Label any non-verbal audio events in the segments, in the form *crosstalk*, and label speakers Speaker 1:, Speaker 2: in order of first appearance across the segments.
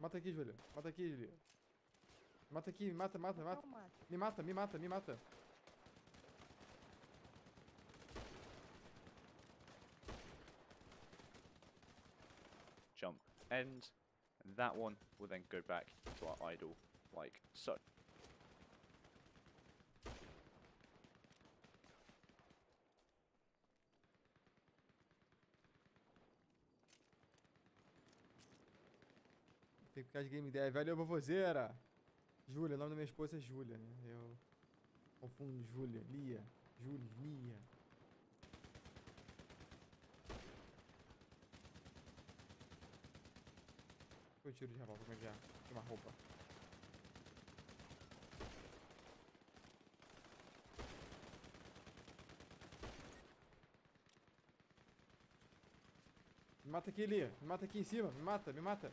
Speaker 1: Mata aqui, Júlia. Mata aqui, Júlia. Mata aqui, me mata, mata, mata.
Speaker 2: Mata.
Speaker 1: Me mata, me mata, me mata.
Speaker 3: jump end, and that one will then go back to our idle, like so.
Speaker 1: De game dev. Valeu, vovozeira. Júlia, o nome da minha esposa é Júlia, né? Eu confundo Júlia, Lia, Júlia, Lia. Foi tiro de revólver, como é que é? Tem uma roupa. Me mata aqui, Lia. Me mata aqui em cima. Me mata, me mata.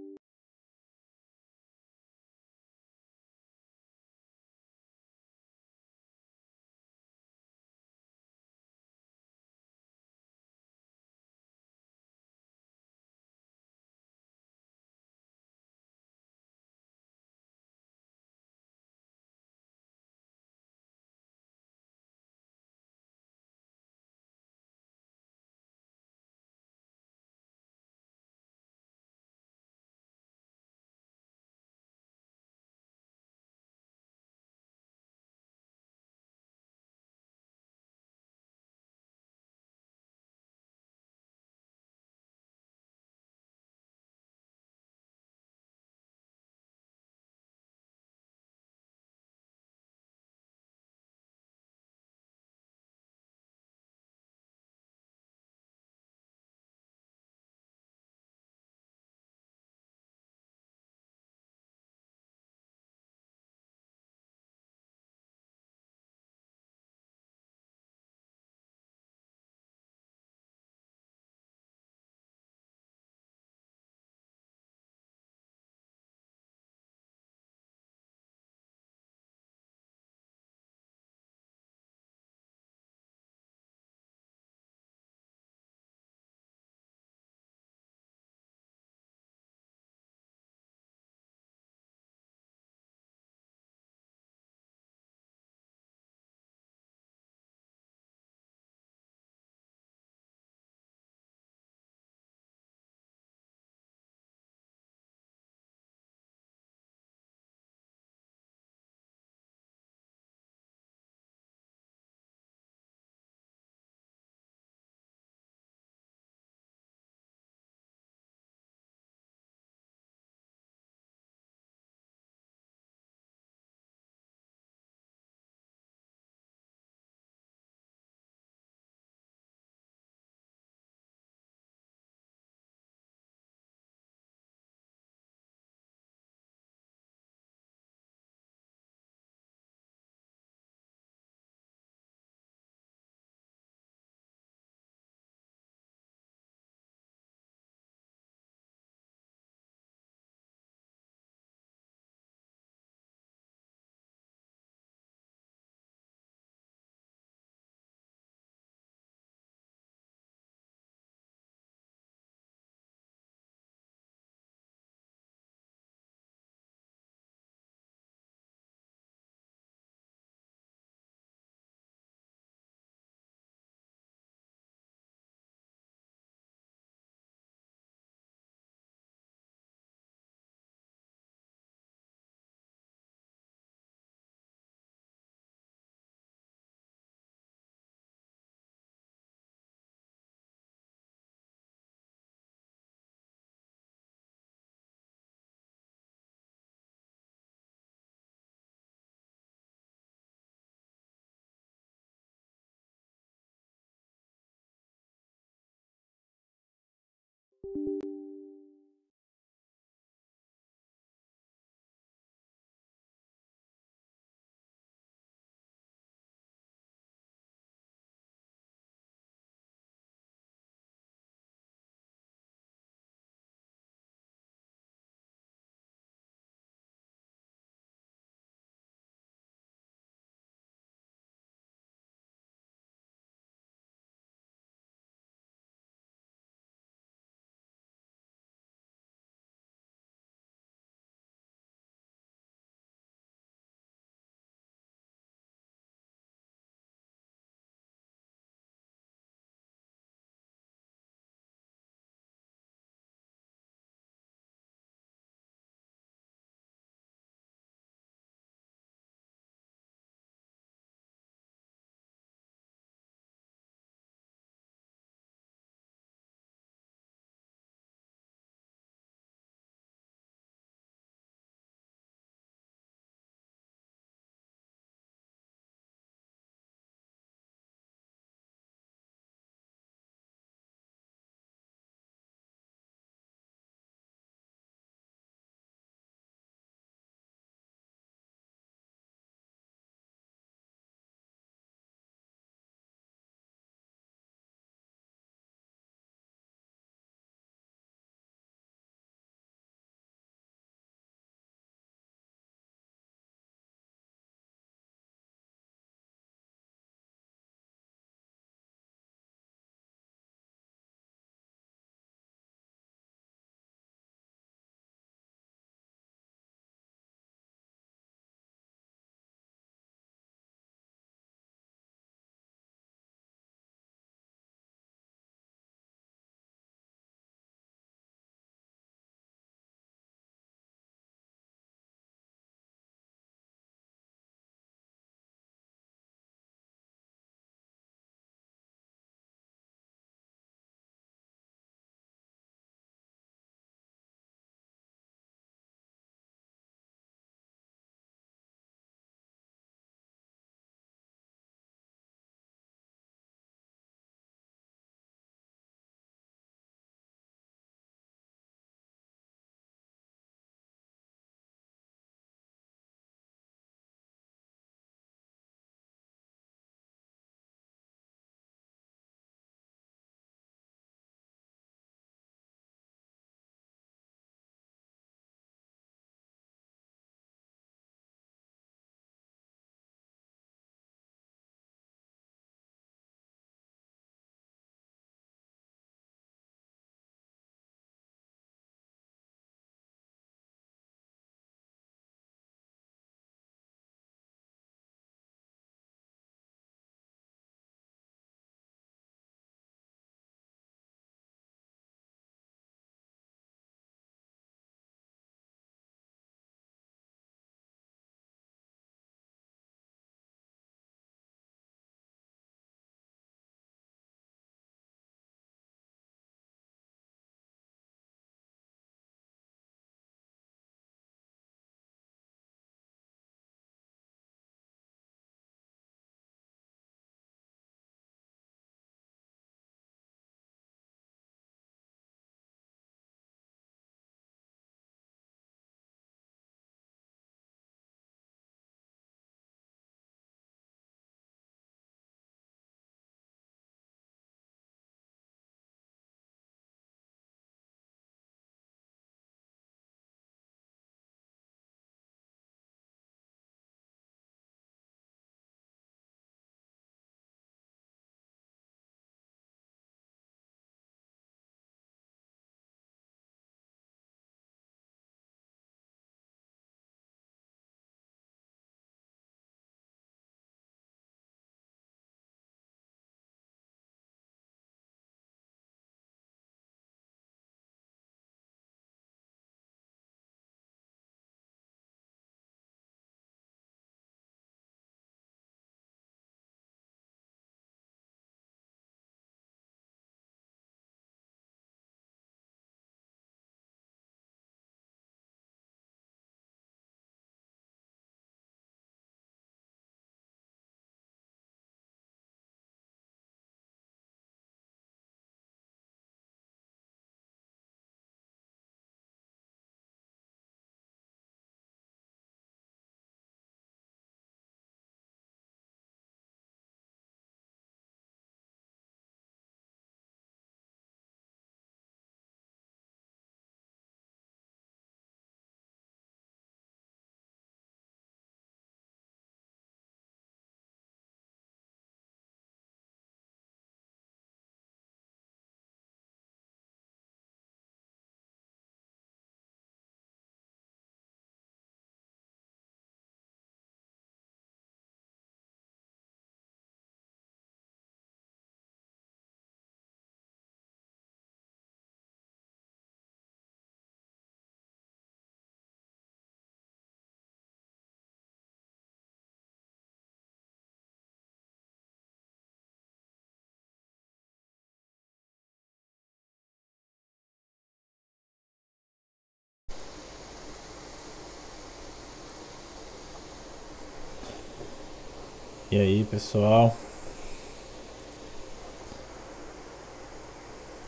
Speaker 2: E aí, pessoal?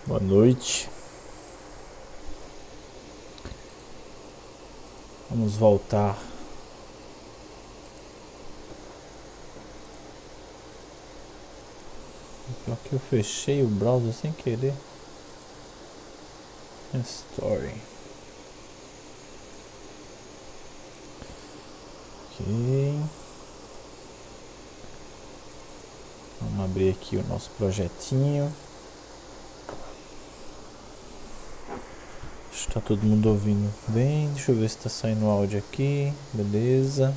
Speaker 2: Boa noite. Vamos voltar. Pior que eu fechei o browser sem querer. Story. Ok. Vamos abrir aqui o nosso projetinho. Está todo mundo ouvindo bem. Deixa eu ver se está saindo áudio aqui. Beleza.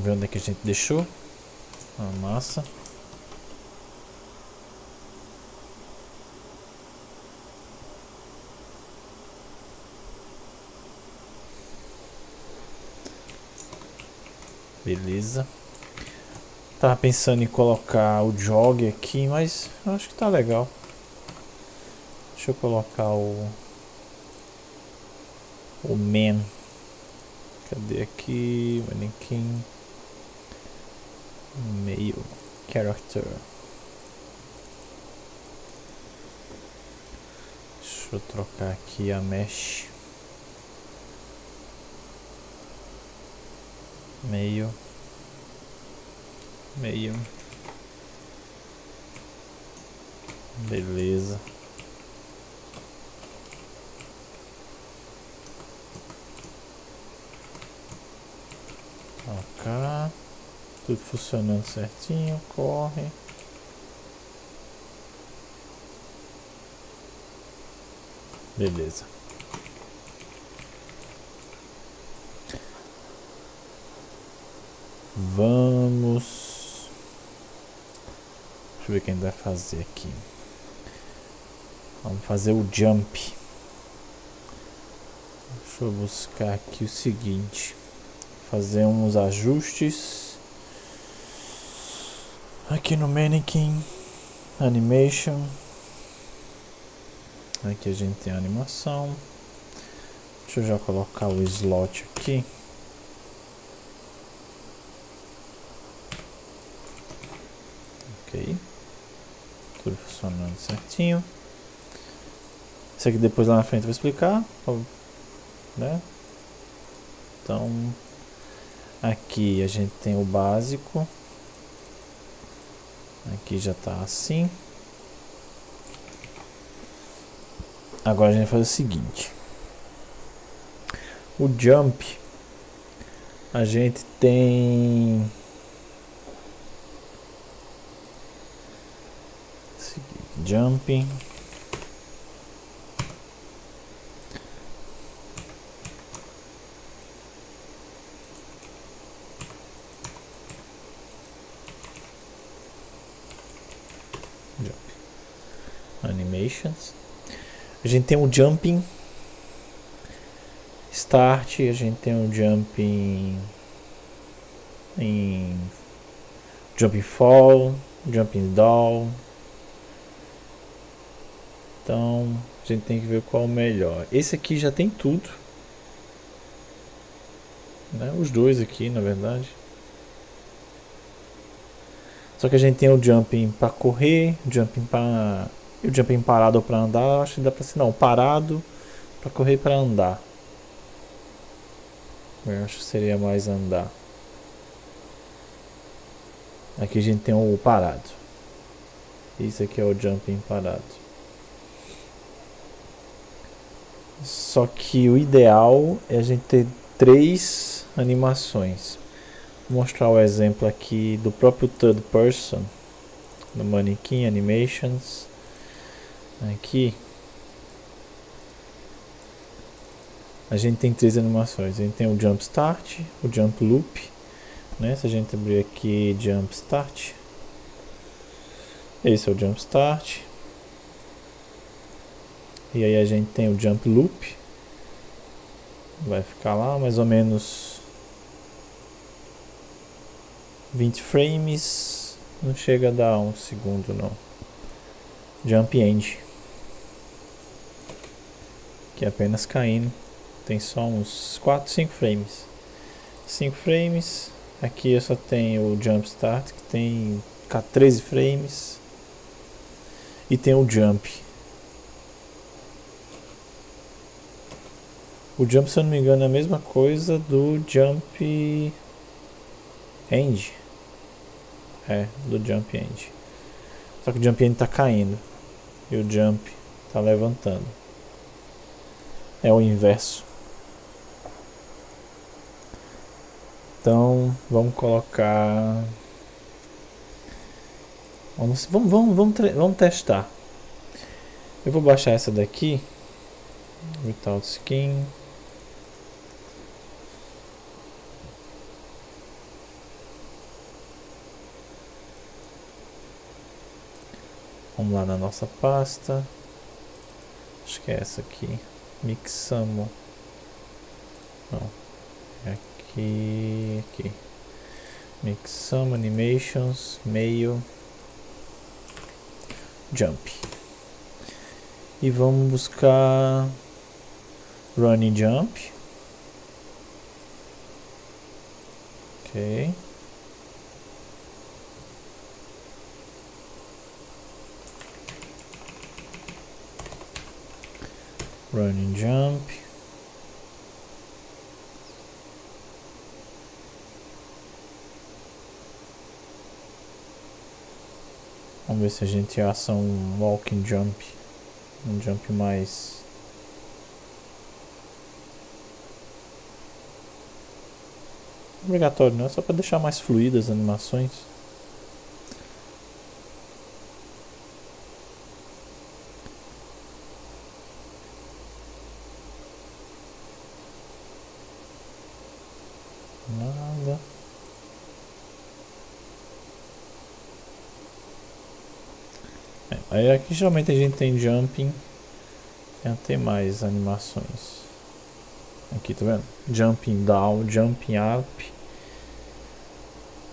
Speaker 2: Vamos ver onde é que a gente deixou a massa. Beleza. Tava pensando em colocar o jog aqui, mas acho que tá legal. Deixa eu colocar o o man. Cadê aqui? Manequim. Meio character. Deixa eu trocar aqui a mesh. Meio. Meio. Beleza. Ok. Tudo funcionando certinho, corre. Beleza. Vamos. Deixa eu ver quem vai fazer aqui. Vamos fazer o jump. Deixa eu buscar aqui o seguinte. Fazer uns ajustes. Aqui no Mannequin. Animation. Aqui a gente tem a animação. Deixa eu já colocar o slot aqui. Ok. Tudo funcionando certinho. Isso aqui depois lá na frente eu vou explicar. Né? Então, aqui a gente tem o básico. Aqui já está assim. Agora a gente vai fazer o seguinte. O jump a gente tem jumping jump a gente tem o jumping start a gente tem o jumping em jumping fall jumping down então a gente tem que ver qual é o melhor. Esse aqui já tem tudo. Né? Os dois aqui, na verdade. Só que a gente tem o jumping para correr, jumping para e o jumping parado para andar. Acho que dá para ser não, parado para correr para andar. Eu acho que seria mais andar. Aqui a gente tem o parado. Isso aqui é o jumping parado. Só que o ideal é a gente ter três animações. Vou mostrar o exemplo aqui do próprio third person, do Mannequin Animations. Aqui a gente tem três animações. A gente tem o Jump Start, o Jump Loop. Né? Se a gente abrir aqui Jump Start, esse é o Jump Start. E aí a gente tem o jump loop. Vai ficar lá mais ou menos 20 frames. Não chega a dar um segundo não. Jump end. Que é apenas caindo. Tem só uns 4, 5 frames. 5 frames. Aqui eu só tenho o jump start que tem 13 frames. E tem o jump. O jump, se eu não me engano, é a mesma coisa do jump end. É, do jump end. Só que o jump end está caindo. E o jump está levantando. É o inverso. Então, vamos colocar... Vamos, vamos, vamos, vamos, vamos testar. Eu vou baixar essa daqui. Without skin. Vamos lá na nossa pasta. Acho que é essa aqui. Mixamo. Não. É aqui. Aqui. Mixamo Animations. Meio. Jump. E vamos buscar Running Jump. Ok. Running jump. Vamos ver se a gente acha um walking jump. Um jump mais obrigatório, não é só para deixar mais fluídas as animações. Aí aqui geralmente a gente tem jumping. Tem até mais animações. Aqui, tá vendo? Jumping down, jumping up.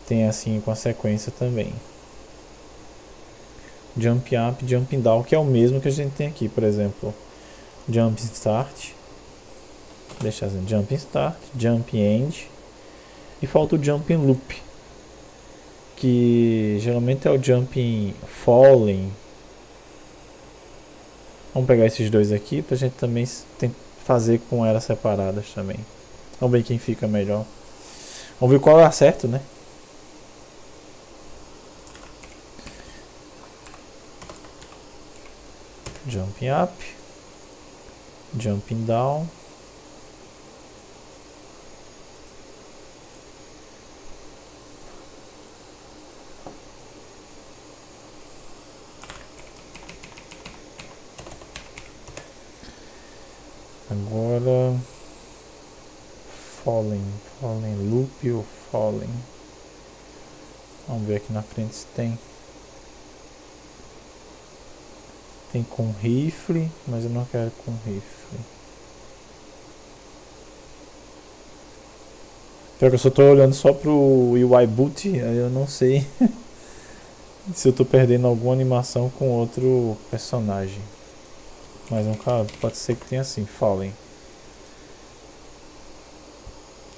Speaker 2: Tem assim com a sequência também. Jump up, jumping down, que é o mesmo que a gente tem aqui, por exemplo. Jump start. Deixa assim, jump start, jump end. E falta o jumping loop. Que geralmente é o jumping falling Vamos pegar esses dois aqui pra gente também fazer com elas separadas também. Vamos ver quem fica melhor. Vamos ver qual é certo, né? Jumping up. Jumping down. Agora Fallen, Fallen Loop ou Fallen. Vamos ver aqui na frente se tem. Tem com rifle, mas eu não quero com rifle. Pior que eu só estou olhando só pro UI boot, aí eu não sei *laughs* se eu estou perdendo alguma animação com outro personagem. Mas caso, pode ser que tenha assim, Fallen.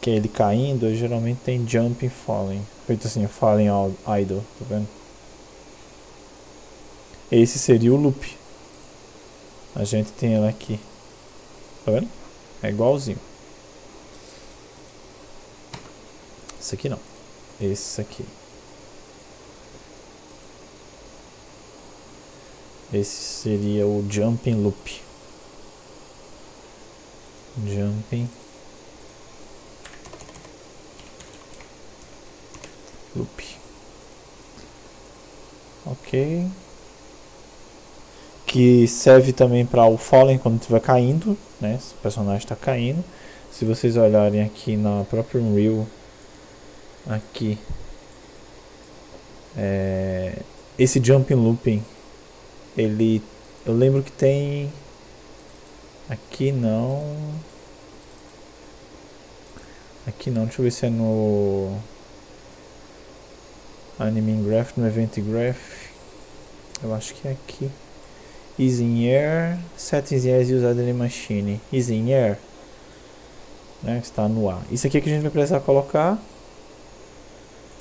Speaker 2: Que é ele caindo, geralmente tem Jumping Fallen. Feito assim, Fallen Idle, tá vendo? Esse seria o loop. A gente tem ela aqui. Tá vendo? É igualzinho. Esse aqui não. Esse aqui. Esse seria o jumping loop. Jumping loop. Ok. Que serve também para o falling quando estiver caindo, né? Se o personagem está caindo. Se vocês olharem aqui na própria Unreal, aqui, é, esse jumping looping ele. Eu lembro que tem. Aqui não. Aqui não, deixa eu ver se é no Animing Graph, no Event Graph. Eu acho que é aqui. Is in air, settings yes used in machine. Is in air, né, está no ar. Isso aqui é que a gente vai precisar colocar.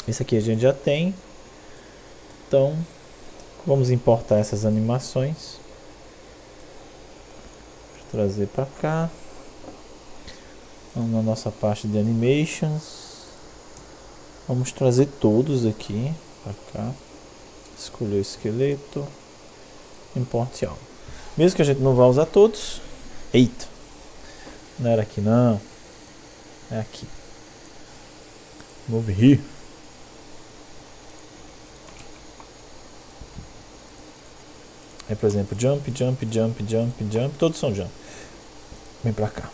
Speaker 2: Isso aqui a gente já tem. Então, vamos importar essas animações. trazer para cá. Vamos na nossa parte de animations. Vamos trazer todos aqui para cá. Escolher o esqueleto. Importe algo. Mesmo que a gente não vá usar todos. Eita! Não era aqui não. É aqui. Move here. Aí, por exemplo, jump, jump, jump, jump, jump. Todos são jump. Vem pra cá.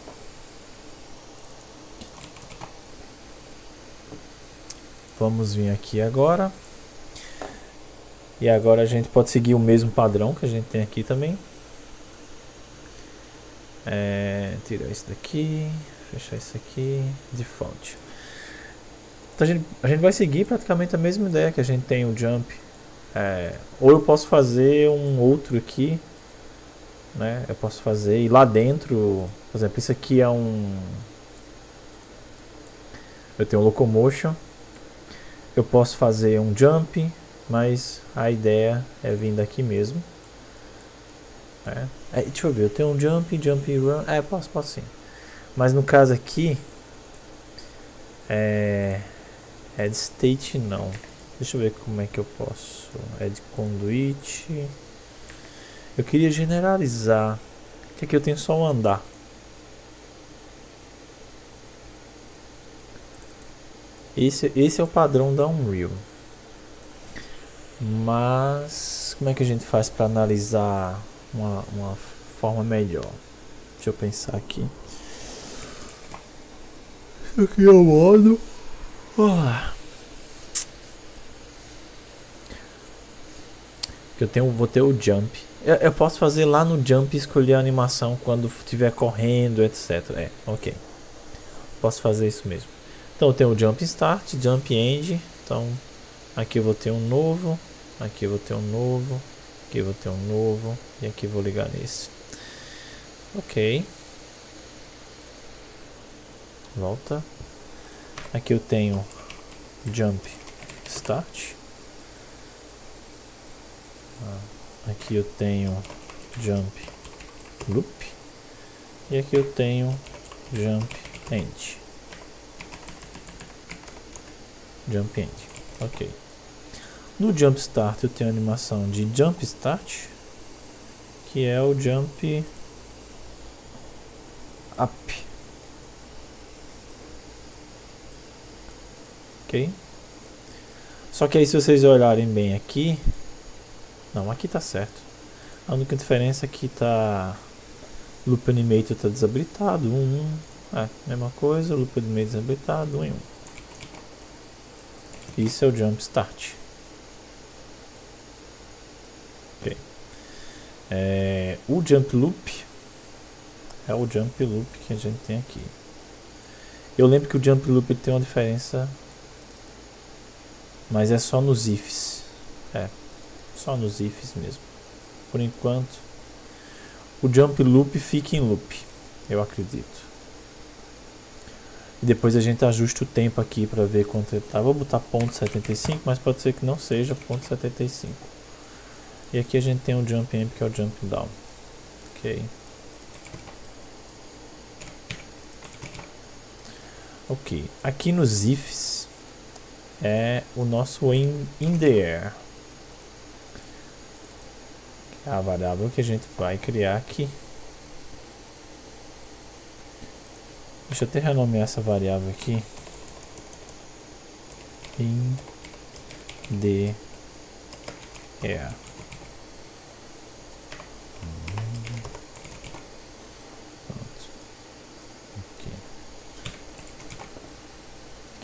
Speaker 2: Vamos vir aqui agora. E agora a gente pode seguir o mesmo padrão que a gente tem aqui também. É, tirar isso daqui, fechar isso aqui, default. Então a gente, a gente vai seguir praticamente a mesma ideia que a gente tem o jump. É, ou eu posso fazer um outro aqui, né? Eu posso fazer e lá dentro, por exemplo, isso aqui é um eu tenho um locomotion eu posso fazer um jump, mas a ideia é vir daqui mesmo. É. É, deixa eu ver, eu tenho um jump, jump run. É, posso, posso sim. Mas no caso aqui, é. Add state não. Deixa eu ver como é que eu posso. Add conduit. Eu queria generalizar. Que aqui eu tenho só um andar. Esse, esse é o padrão da Unreal. Mas como é que a gente faz para analisar uma, uma forma melhor? Deixa eu pensar aqui. Aqui é o modo. Ah. Eu tenho, vou ter o jump. Eu, eu, posso fazer lá no jump escolher a animação quando estiver correndo, etc. É, ok. Posso fazer isso mesmo. Então eu tenho o jump start, jump end. Então aqui eu vou ter um novo, aqui eu vou ter um novo, aqui eu vou ter um novo e aqui eu vou ligar nesse. Ok. Volta. Aqui eu tenho jump start. Ah, aqui eu tenho jump loop. E aqui eu tenho jump end. Jump End. Ok. No Jump Start eu tenho a animação de Jump Start, que é o Jump Up. Ok? Só que aí se vocês olharem bem aqui, não, aqui tá certo. A única diferença é que tá Loop Animator tá desabilitado, 1, um, 1. Um. É, mesma coisa, Loop Animator desabilitado, 1 um, e 1. Um. Isso é o jump start. Ok. É, o jump loop é o jump loop que a gente tem aqui. Eu lembro que o jump loop tem uma diferença, mas é só nos ifs. É, só nos ifs mesmo. Por enquanto, o jump loop fica em loop, eu acredito. E depois a gente ajusta o tempo aqui para ver quanto ele tá. Vou botar ponto .75, mas pode ser que não seja ponto .75. E aqui a gente tem o jump amp, que é o jump down. Ok. Ok. Aqui nos ifs é o nosso in, in the air. A variável que a gente vai criar aqui. Deixa eu até renomear essa variável aqui. In the air.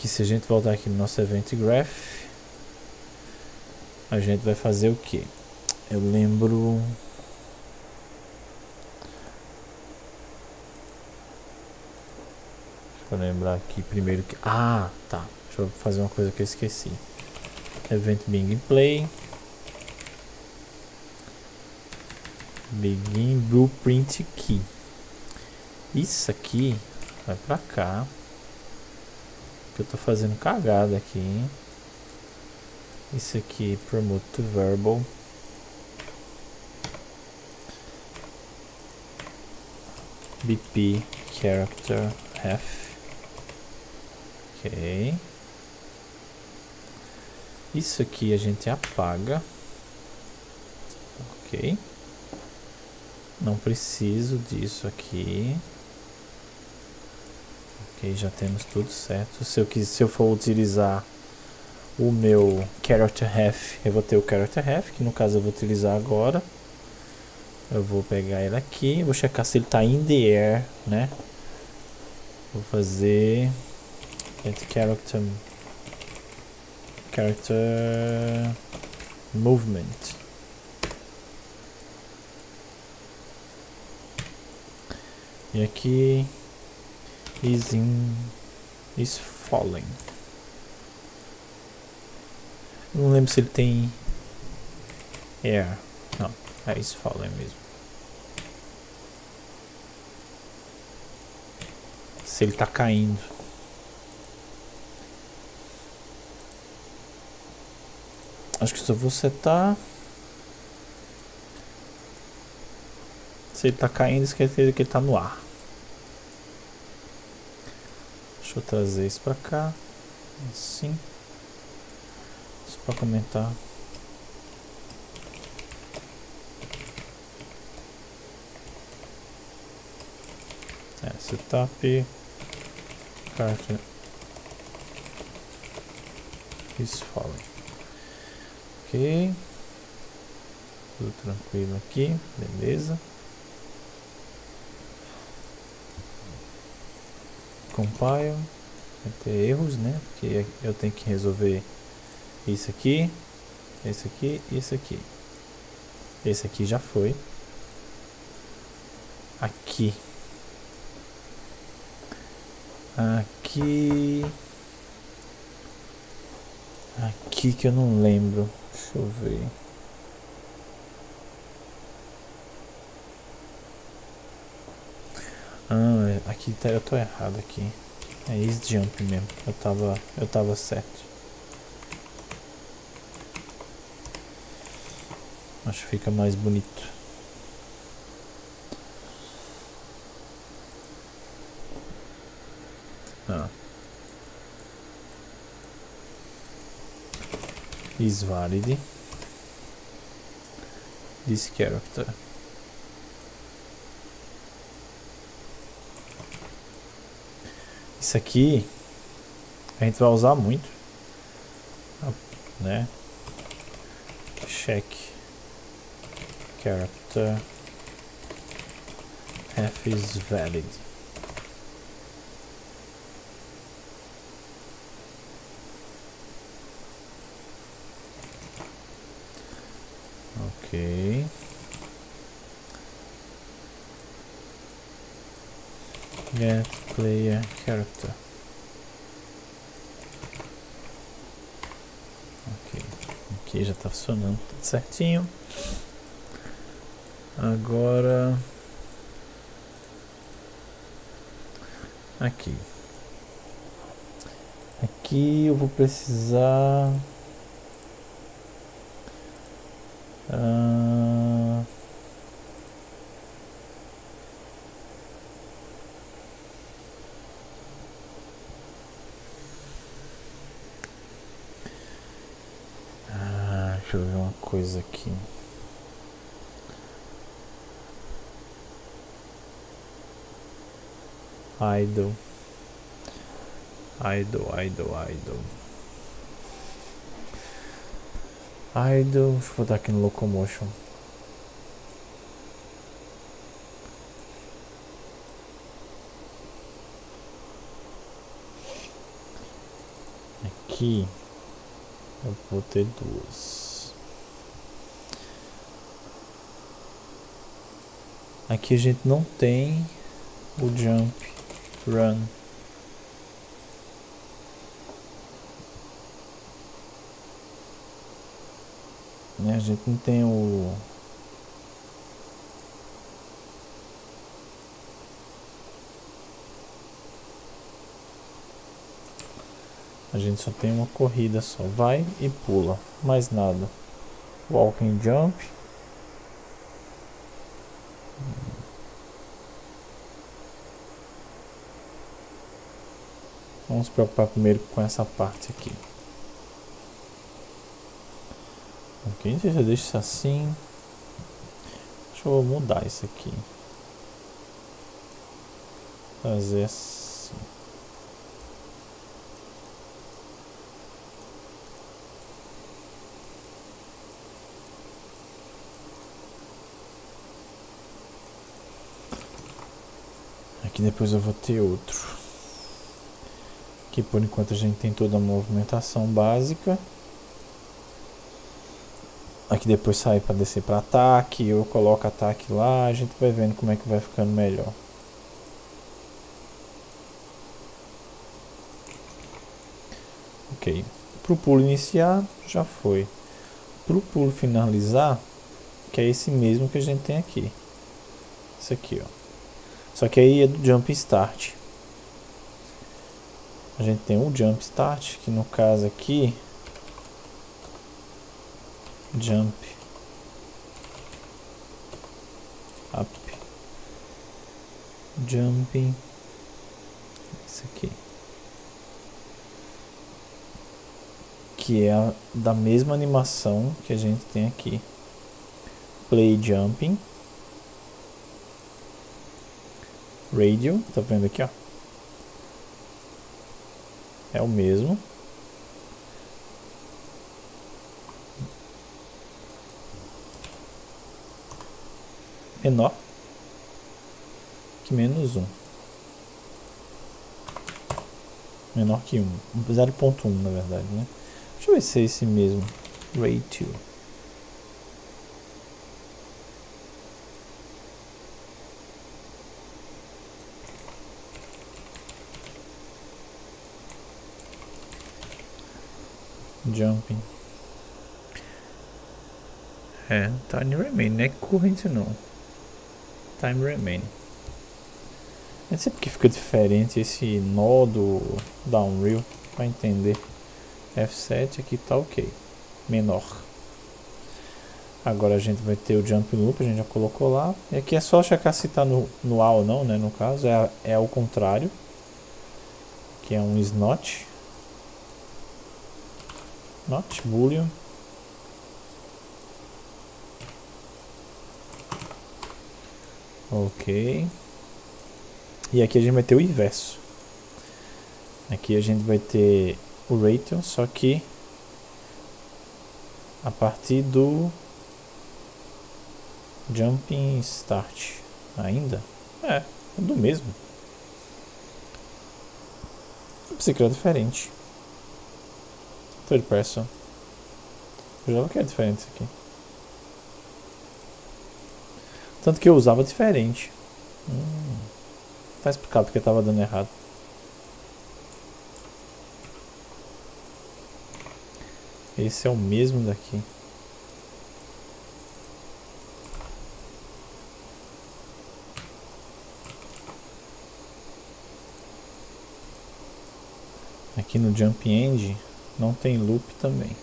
Speaker 2: que se a gente voltar aqui no nosso event graph, a gente vai fazer o que? Eu lembro Deixa eu lembrar aqui primeiro que. Ah, tá. Deixa eu fazer uma coisa que eu esqueci. Event Begin Play. Begin Blueprint Key. Isso aqui vai pra cá. Que eu tô fazendo cagada aqui. Isso aqui, Promote to Verbal. BP Character F. Ok. Isso aqui a gente apaga. Ok. Não preciso disso aqui. Ok, já temos tudo certo. Se eu, quis, se eu for utilizar o meu character ref, eu vou ter o character ref, que no caso eu vou utilizar agora. Eu vou pegar ele aqui, vou checar se ele está in the air, né? Vou fazer character character movement. E aqui is in is falling. Não lembro se ele tem air. Não, é is falling mesmo. Se ele tá caindo. Acho que só vou setar. Se ele tá caindo, dizer que ele tá no ar. Deixa eu trazer isso pra cá. Assim. Só pra comentar. É, setup. Carta. Is falling. Ok. Tudo tranquilo aqui. Beleza. Compile. Vai ter erros, né? Porque eu tenho que resolver isso aqui, esse aqui esse aqui. Esse aqui já foi. Aqui. Aqui. Aqui que eu não lembro. Deixa eu ver. Ah, aqui tá, eu tô errado aqui. É easy jump mesmo. Eu tava, eu tava certo. Acho que fica mais bonito. Ah. is valid. This character. Isso aqui a gente vai usar muito. Né? Check. Character. F is valid Ok. Get player character. Ok. Aqui já está funcionando tudo certinho. Agora. Aqui. Aqui eu vou precisar Uh... Ah, deixa eu ver uma coisa aqui. Idle. Idle, idle, idle. Idle, deixa eu botar aqui no Locomotion. Aqui eu vou ter duas. Aqui a gente não tem o jump run. Né? A gente não tem o A gente só tem uma corrida só, vai e pula, mais nada. Walking jump, Vamos preocupar primeiro com essa parte aqui. Ok, deixa eu deixar assim. Deixa eu mudar isso aqui. Fazer assim. Aqui depois eu vou ter outro. Aqui por enquanto a gente tem toda a movimentação básica. Aqui depois sai para descer para ataque, eu coloco ataque lá, a gente vai vendo como é que vai ficando melhor. Ok, para o pulo iniciar já foi. Para o pulo finalizar, que é esse mesmo que a gente tem aqui. Esse aqui, ó. Só que aí é do jump start. A gente tem um jump start, que no caso aqui jump up. Jumping isso aqui que é a, da mesma animação que a gente tem aqui. Play jumping. Radio tá vendo aqui ó é o mesmo menor que menos 1. Menor que 1. 0.1 na verdade, né? Deixa eu ver se é esse mesmo. Ratio. Jumping. É, tiny remain, não é corrente não. Time remain. Não sei porque fica diferente esse nó do downreal para entender. F7 aqui tá ok. Menor. Agora a gente vai ter o jump loop, a gente já colocou lá. E aqui é só checar se está no, no A ou não, né? No caso, é, é ao contrário. Que é um is not. Boolean. Ok. E aqui a gente vai ter o inverso. Aqui a gente vai ter o ratio, só que a partir do jumping start ainda. É, é do mesmo. Bicicleta diferente. Third person. Eu já que é diferente isso aqui. Tanto que eu usava diferente. Hum, tá explicado porque estava dando errado. Esse é o mesmo daqui. Aqui no Jump End não tem loop também.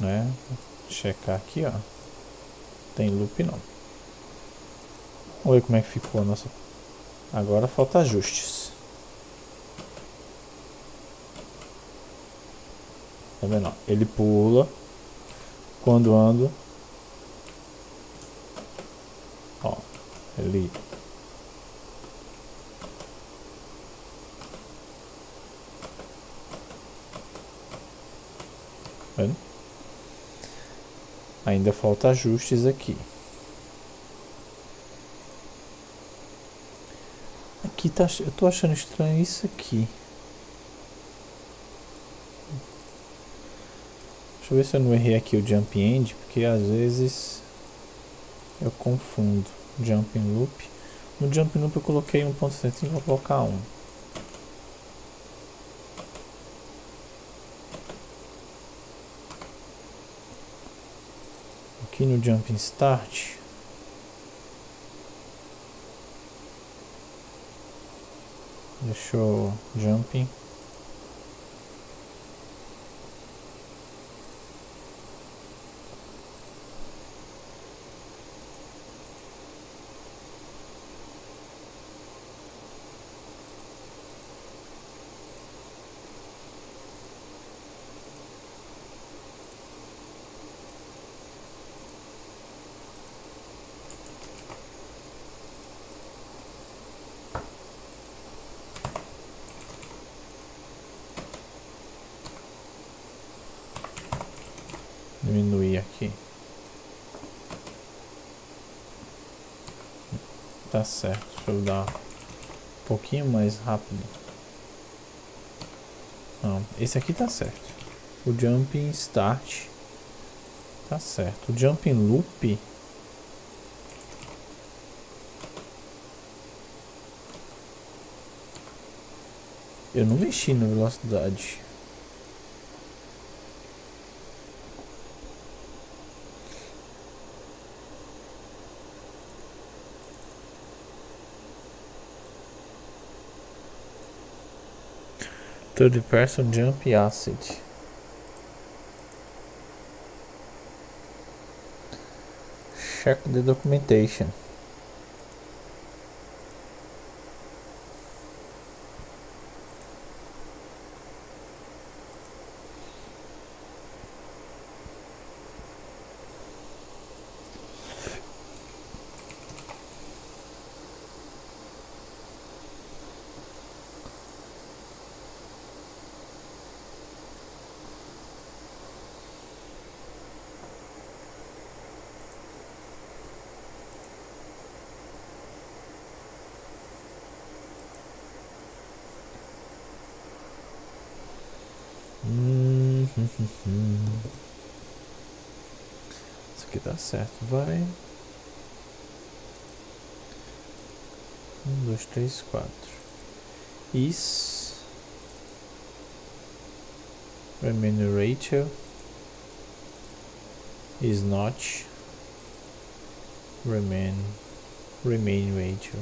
Speaker 2: Né? Vou checar aqui, ó. Tem loop não. Ver como é que ficou a nossa... Agora falta ajustes. Tá vendo? Ele pula. Quando ando. Ó. Ele... Tá vendo? Ainda falta ajustes aqui. aqui tá, eu tô achando estranho isso aqui. Deixa eu ver se eu não errei aqui o jump end, porque às vezes eu confundo jump loop. No jump loop eu coloquei 1.75, vou colocar 1. Aqui no Jumping Start. Deixa eu jumping. diminuir aqui. Tá certo, deixa eu dar um pouquinho mais rápido. Não, esse aqui tá certo. O jumping start tá certo. O jumping loop Eu não mexi na velocidade. Third person jump acid. Check the documentation. Is notch remain remain ratio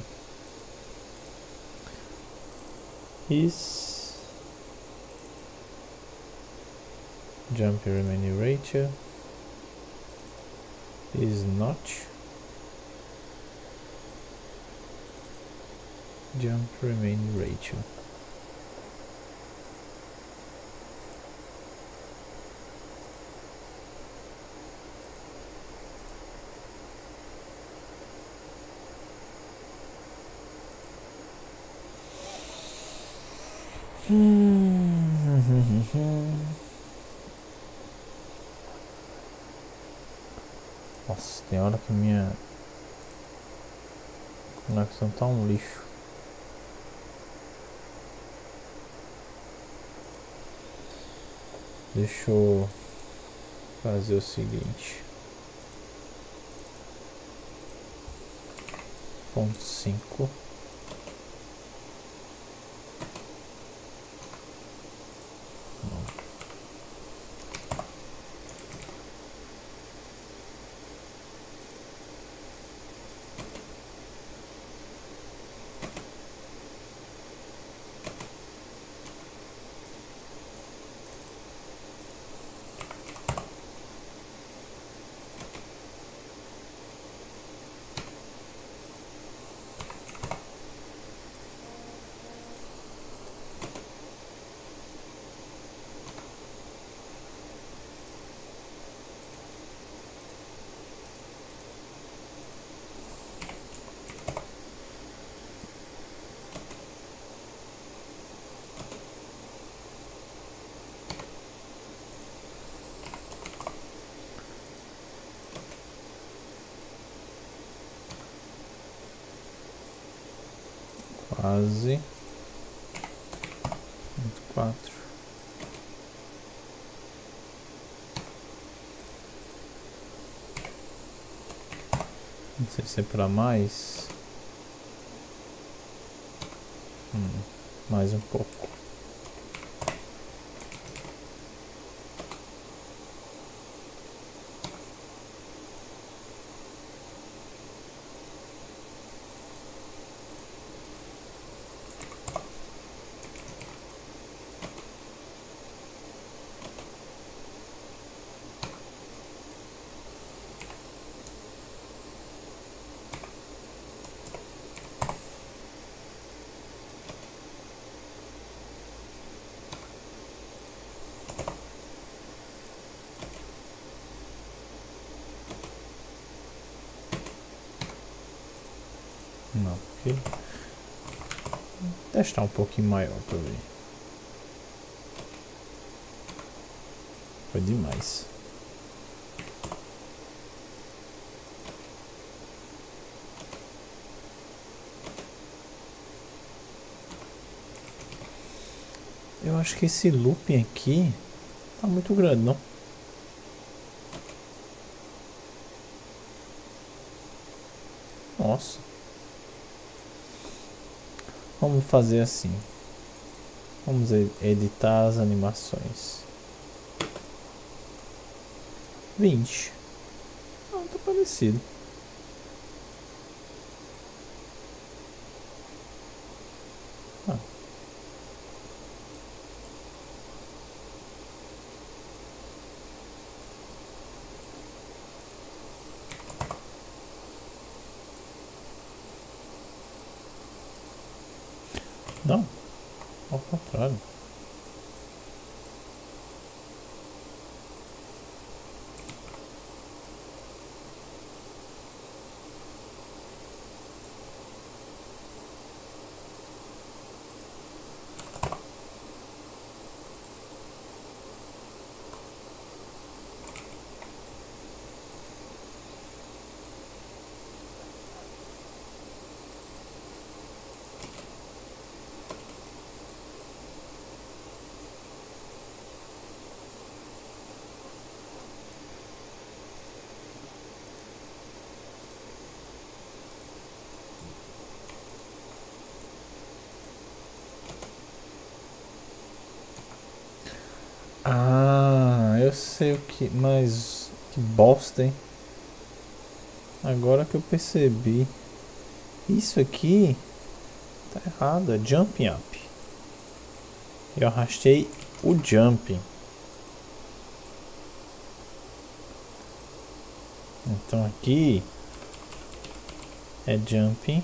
Speaker 2: is jump remaining ratio is notch jump remaining ratio conexão tá um lixo. Deixa eu fazer o seguinte. Ponto cinco. Quase quatro. Não sei se é para mais. Hum, mais um pouco Não, porque... Testar um pouquinho maior pra ver. Foi demais. Eu acho que esse looping aqui tá muito grande, não? Nossa. Vamos fazer assim. Vamos editar as animações. 20. Ah, tá parecido. Não, ao contrário. Ah, eu sei o que. Mas. Que bosta, hein? Agora que eu percebi. Isso aqui. Tá errado. É jumping up. Eu arrastei o jumping. Então aqui. É jumping.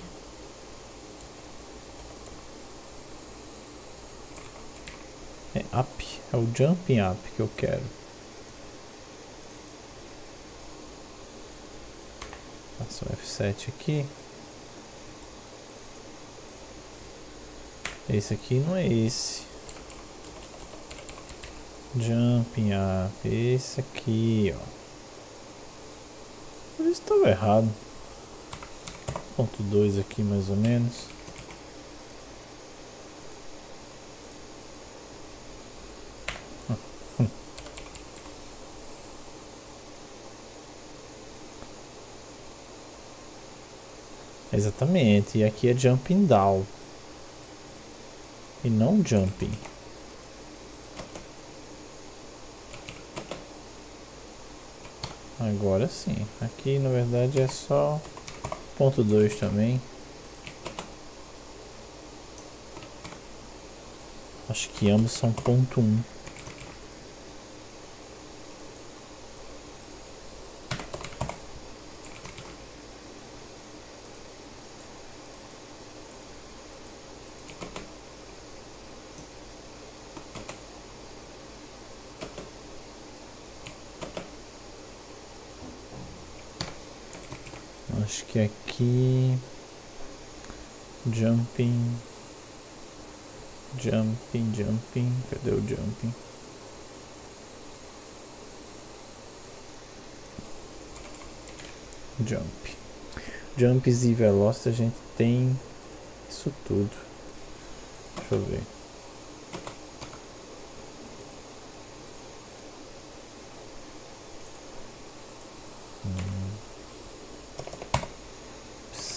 Speaker 2: É up. É o jumping up que eu quero. Faço o F7 aqui. Esse aqui não é esse. Jumping up. Esse aqui, ó. Por isso estava errado. Ponto 2 aqui mais ou menos. Exatamente, e aqui é jumping down. E não jumping. Agora sim. Aqui na verdade é só ponto 2 também. Acho que ambos são ponto 1. Um. Acho que aqui jumping jumping jumping cadê o jumping jump jumps e velocity a gente tem isso tudo deixa eu ver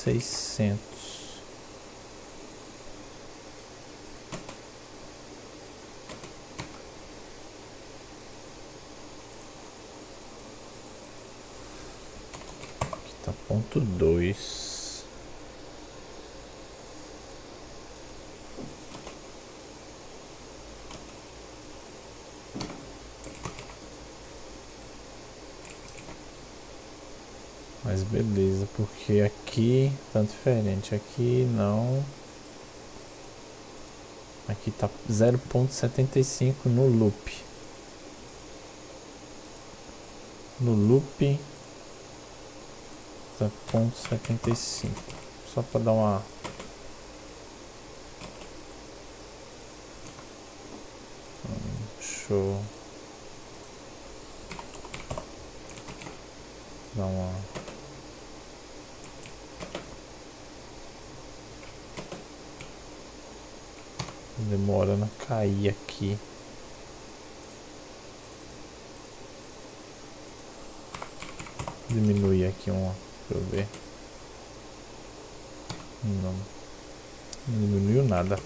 Speaker 2: seiscentos. Aqui tá ponto dois. Mas beleza, porque aqui tá diferente. Aqui não. Aqui tá 0.75 no loop. No loop tá 0.75. Só pra dar uma. Show. Dar uma. Demorando a cair aqui. Diminuir aqui uma pra eu ver. Não. Não diminuiu nada.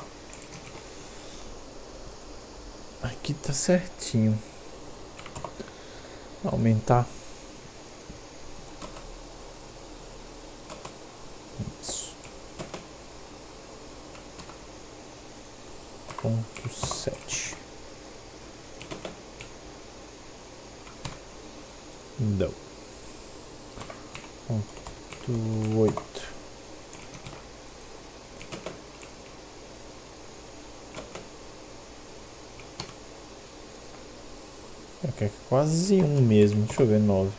Speaker 2: Aqui tá certinho. Aumentar. Isso. Ponto sete. Não. Ponto oito. Aqui é quase um mesmo. Deixa eu ver, nove.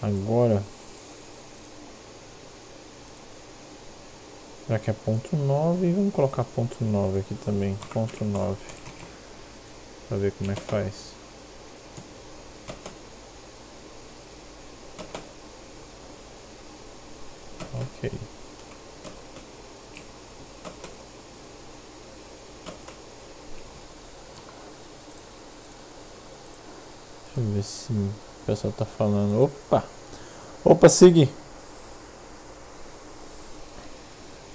Speaker 2: Agora. Já é ponto 9, vamos colocar ponto 9 aqui também. Ponto 9. Pra ver como é que faz. Ok. Deixa eu ver se o pessoal tá falando. Opa! Opa, Sig!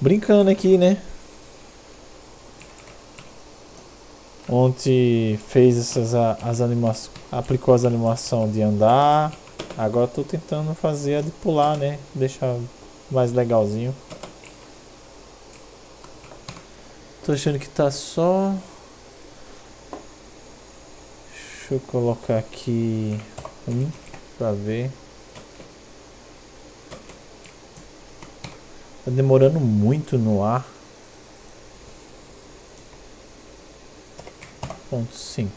Speaker 2: Brincando aqui, né? Ontem fez essas as animações, aplicou as animações de andar. Agora tô tentando fazer a de pular, né? Deixar mais legalzinho. Tô achando que tá só. Deixa eu colocar aqui um pra ver. Tá demorando muito no ar. Ponto cinco.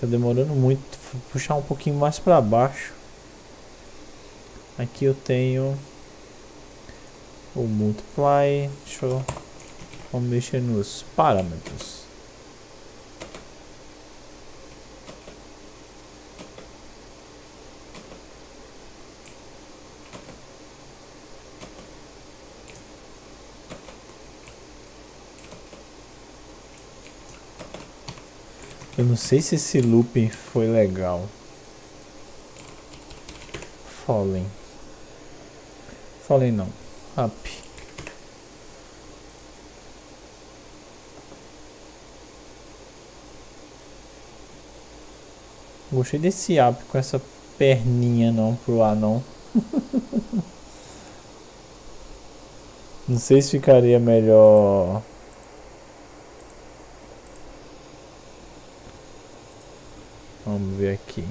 Speaker 2: Tá demorando muito. Vou puxar um pouquinho mais para baixo. Aqui eu tenho o multiply. Deixa eu vamos mexer nos parâmetros. Eu não sei se esse looping foi legal. Fallen. Fallen não. Up. Gostei desse up com essa perninha não pro ar não. *laughs* não sei se ficaria melhor Vamos ver aqui.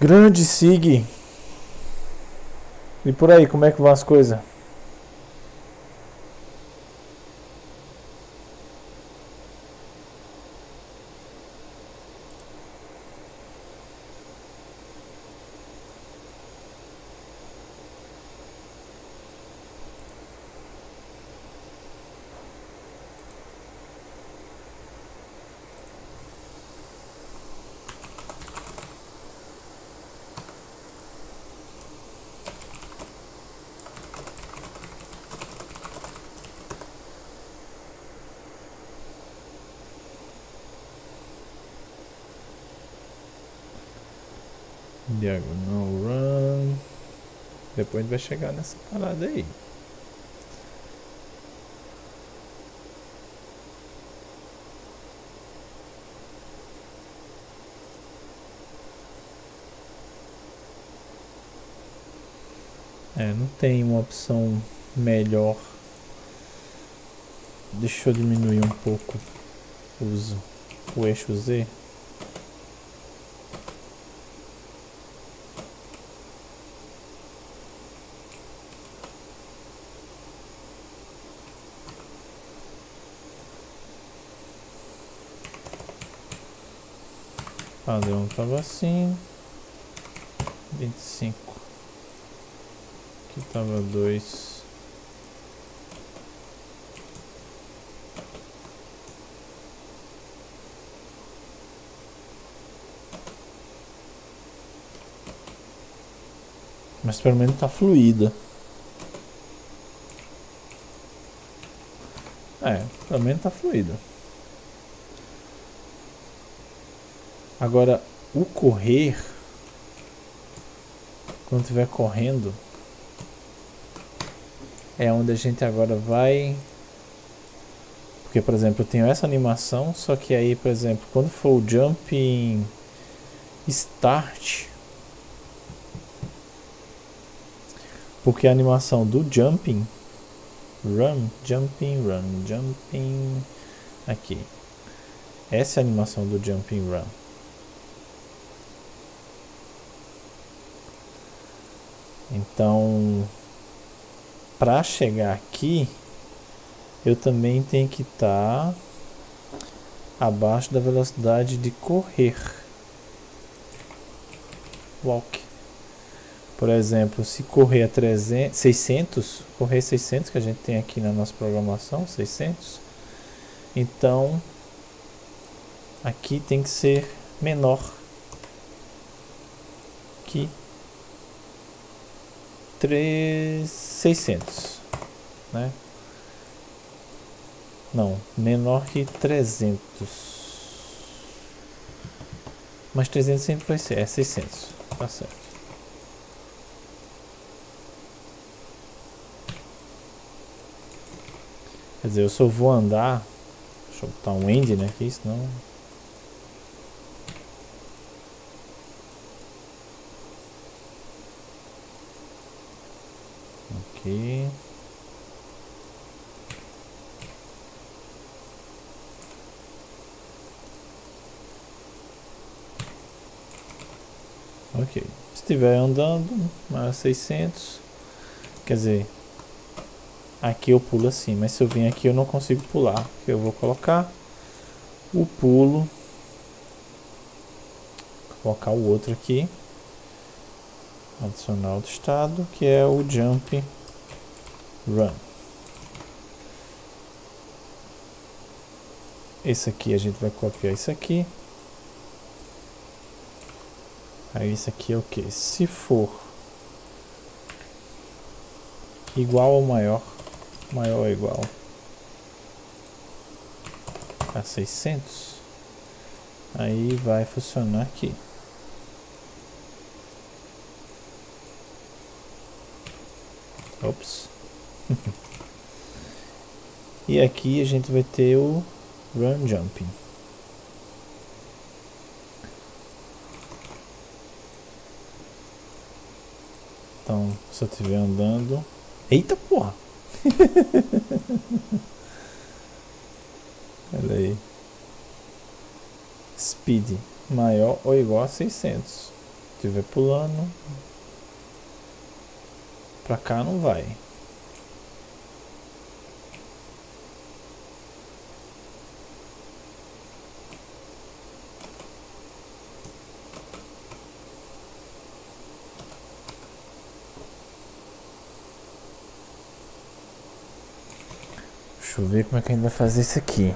Speaker 2: Grande Sig. E por aí, como é que vão as coisas? gente vai chegar nessa parada aí. É, não tem uma opção melhor. Deixa eu diminuir um pouco os, o eixo Z. Padrão estava assim. 25. Aqui estava 2. Mas pelo menos tá fluida. É, pelo menos tá fluida. Agora, o correr, quando estiver correndo, é onde a gente agora vai. Porque, por exemplo, eu tenho essa animação, só que aí, por exemplo, quando for o jumping start, porque a animação do jumping run, jumping run, jumping aqui. Essa é a animação do jumping run. Então, para chegar aqui, eu também tenho que estar tá abaixo da velocidade de correr. Walk. Por exemplo, se correr a 300, 600, correr 600 que a gente tem aqui na nossa programação, 600. Então, aqui tem que ser menor que 3, 600, né? Não, menor que 300. Mas 300 sempre vai ser, é 600, tá certo. Quer dizer, eu só vou andar, deixa eu botar um end, né, aqui, senão aqui. Ok. Se estiver andando, mais 600. Quer dizer, aqui eu pulo assim, mas se eu vim aqui eu não consigo pular. Eu vou colocar o pulo. Colocar o outro aqui. Adicionar outro estado, que é o jump run. Esse aqui a gente vai copiar isso aqui. Aí isso aqui é o que? Se for igual ou maior, maior ou igual a 600, aí vai funcionar aqui. Ops. *laughs* e aqui a gente vai ter o run jumping. Então, se eu estiver andando. Eita porra! *laughs* Olha aí. Speed maior ou igual a 600. Se estiver pulando, Pra cá não vai. Deixa eu ver como é que a gente vai fazer isso aqui.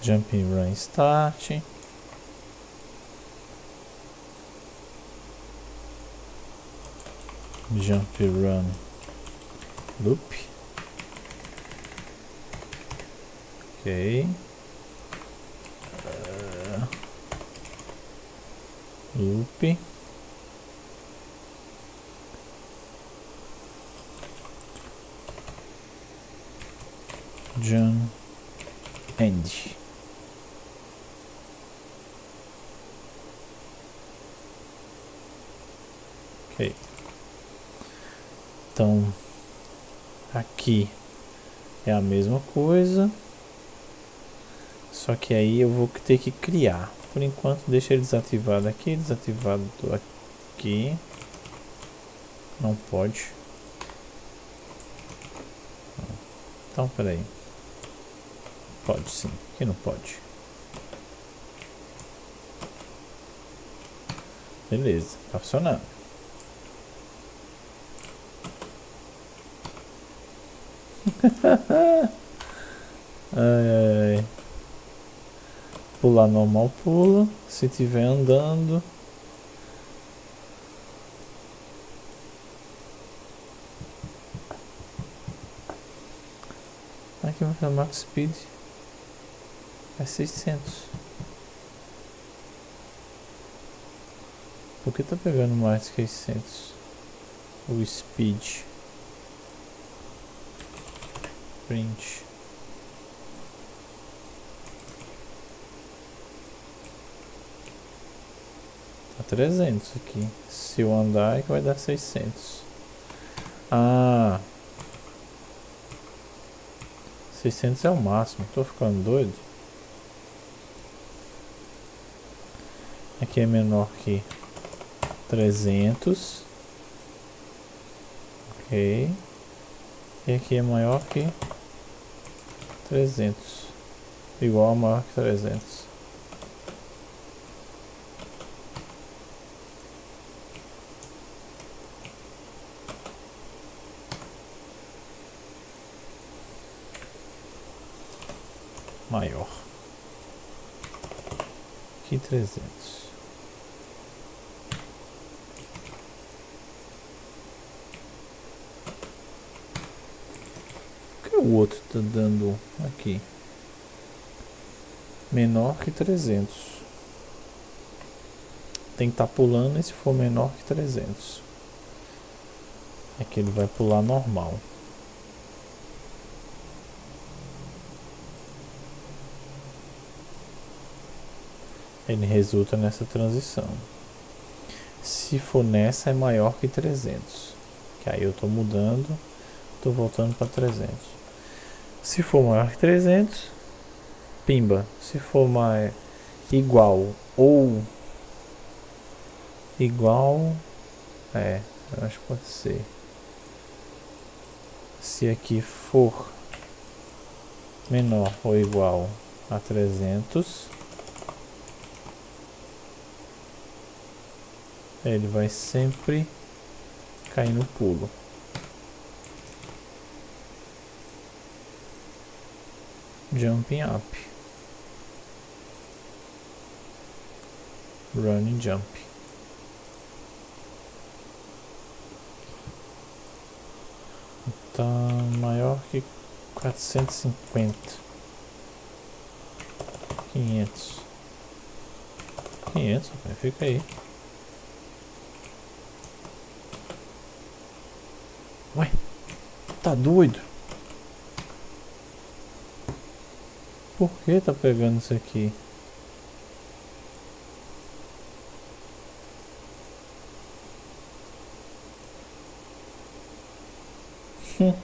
Speaker 2: Jump Run Start. Jump Run Loop. Ok. Loop. Jump End. Ok. Então, aqui é a mesma coisa. Só que aí eu vou ter que criar. Por enquanto, deixa ele desativado aqui, desativado aqui. Não pode. Então, peraí. Pode sim. Aqui não pode. Beleza, tá funcionando. *laughs* ai, ai, ai. Pular normal, pula. Se tiver andando. Aqui vai max speed é 600. Por que tá pegando mais que 600? O speed. Print. 300 aqui. Se eu andar é que vai dar 600. Ah. 600 é o máximo. Tô ficando doido. Aqui é menor que 300. Ok. E aqui é maior que 300. Igual a maior que 300. maior 300. O que o outro está dando aqui? Menor que 300. Tem que estar tá pulando se for menor que 300. Aqui ele vai pular normal. Ele resulta nessa transição. Se for nessa, é maior que 300. Que aí eu estou mudando, estou voltando para 300. Se for maior que 300, pimba. Se for mais igual ou igual, é, acho que pode ser. Se aqui for menor ou igual a 300, ele vai sempre cair no pulo. Jumping up. Running jump. Tá maior que quatrocentos e cinquenta. Quinhentos. Quinhentos, fica aí. Ué, tá doido? Por que tá pegando isso aqui? Hum.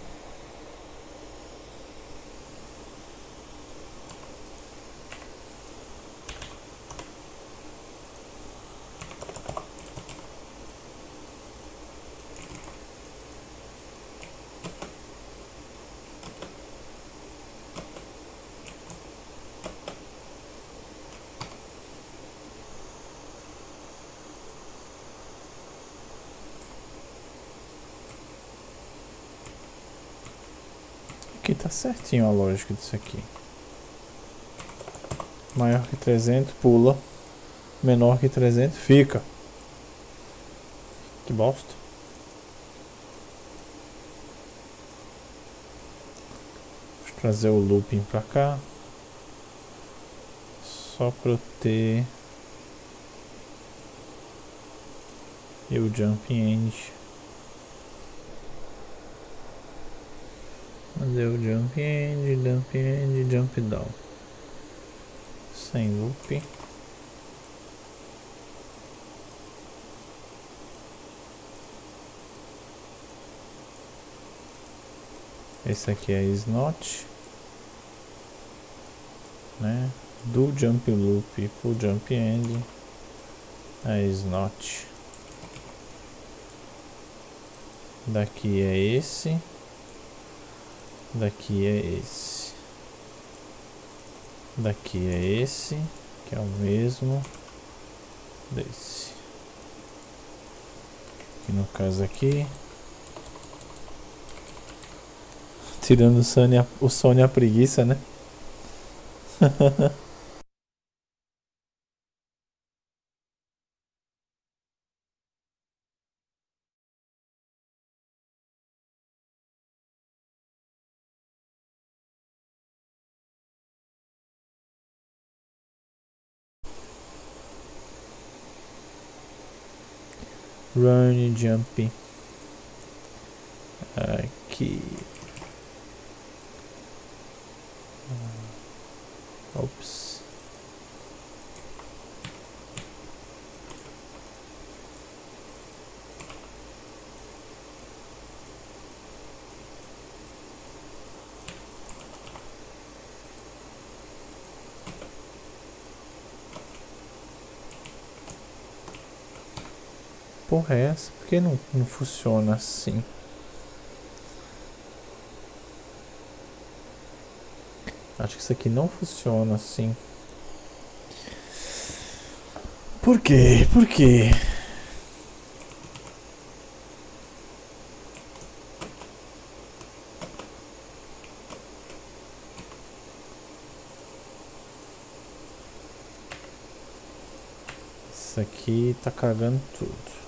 Speaker 2: Aqui tá certinho a lógica disso aqui. Maior que 300, pula. Menor que 300, fica. Que bosta. Eu trazer o looping pra cá. Só pra eu ter... E o jumping end. Cadê o jump end, jump end, jump down? Sem loop. Esse aqui é slot, né? Do jump loop pro jump end é slot. Daqui é esse. Daqui é esse. Daqui é esse, que é o mesmo desse. E no caso aqui, tirando o sono e a, o sono e a preguiça, né? *laughs* Run, jump. Aqui. Ops. Porra é essa? Por que não, não funciona assim? Acho que isso aqui não funciona assim. Por quê? Por quê? Isso aqui tá cagando tudo.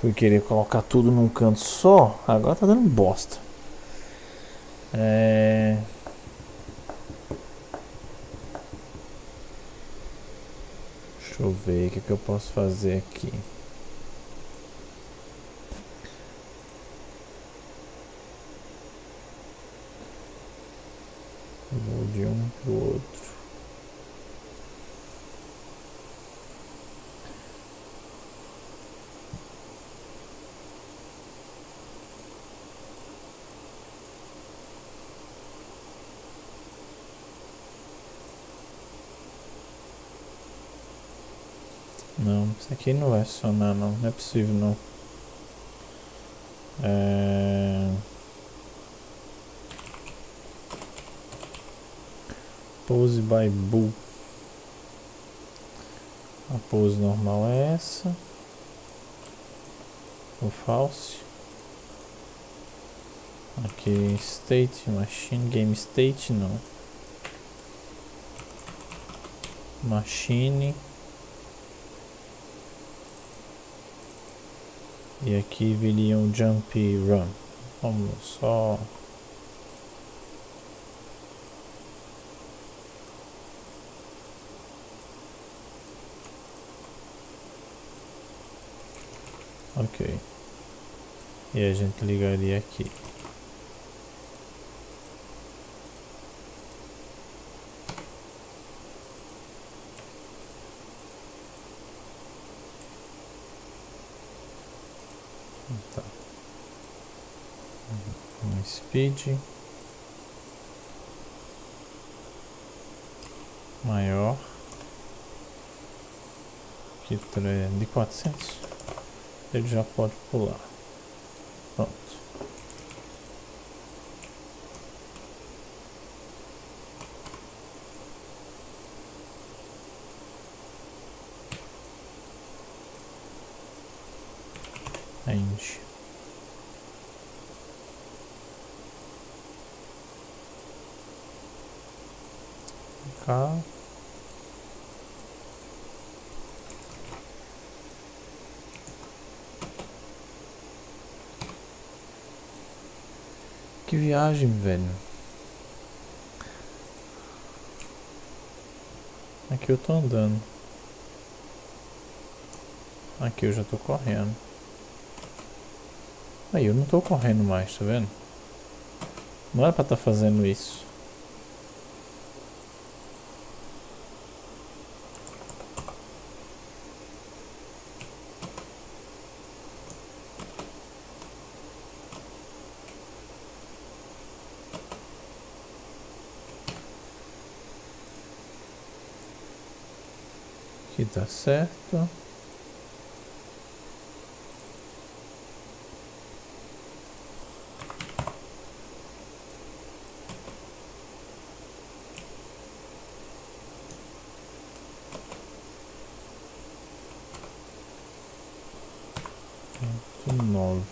Speaker 2: Fui querer colocar tudo num canto só, agora tá dando bosta. É... Deixa eu ver o que, que eu posso fazer aqui. Vou de um pro outro. Não, isso aqui não vai funcionar não, não é possível não. É... Pose by Bull. A pose normal é essa. O false. Aqui state, machine, game state não. Machine. E aqui viria um jump run. Vamos só Ok. E a gente ligaria aqui. Tá. Um speed maior que de 400 ele já pode pular. Pronto. End. Cá. Que viagem, velho. Aqui eu tô andando. Aqui eu já tô correndo. Aí eu não tô correndo mais, tá vendo? Não era pra estar tá fazendo isso. Tá certo. nove.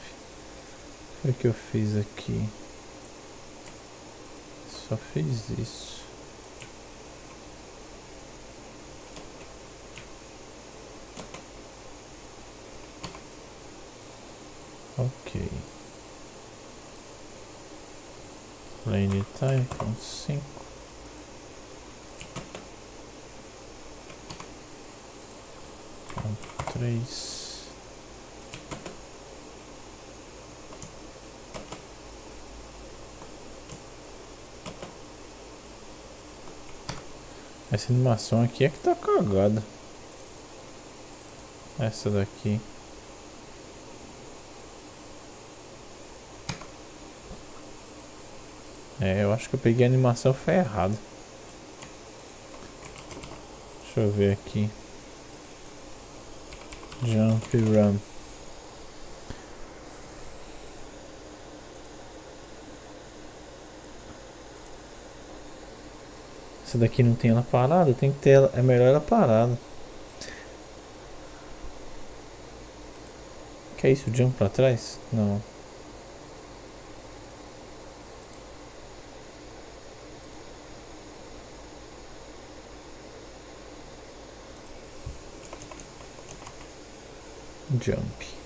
Speaker 2: O que eu fiz aqui? Só fiz isso. Ok. Time, ponto cinco. Ponto três. Essa animação aqui é que tá cagada. Essa daqui. É, eu acho que eu peguei a animação foi errado. Deixa eu ver aqui. Jump Run. Essa daqui não tem ela parada, tem que ter ela, é melhor ela parada. Que é isso, jump pra trás? Não. Jump.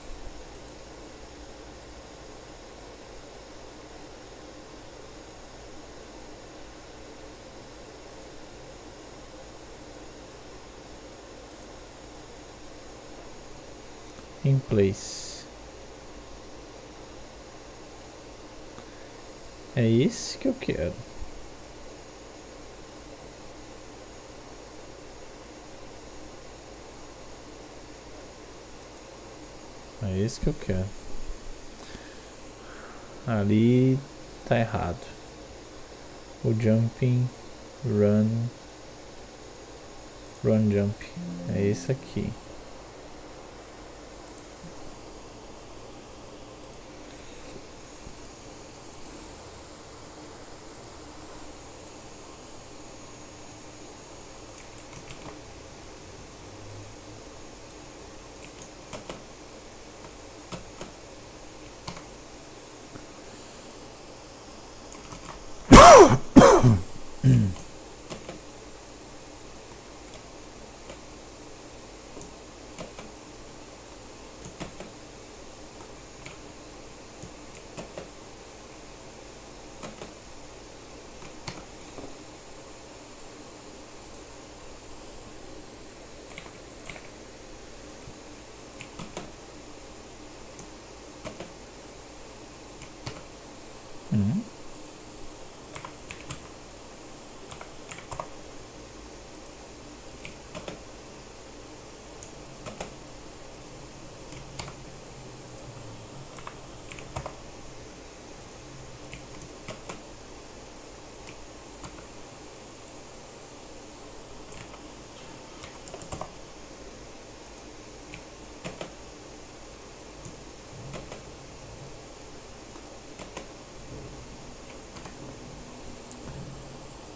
Speaker 2: in place. É esse que eu quero. É esse que eu quero. Ali tá errado. O jumping, run, run jump. É esse aqui.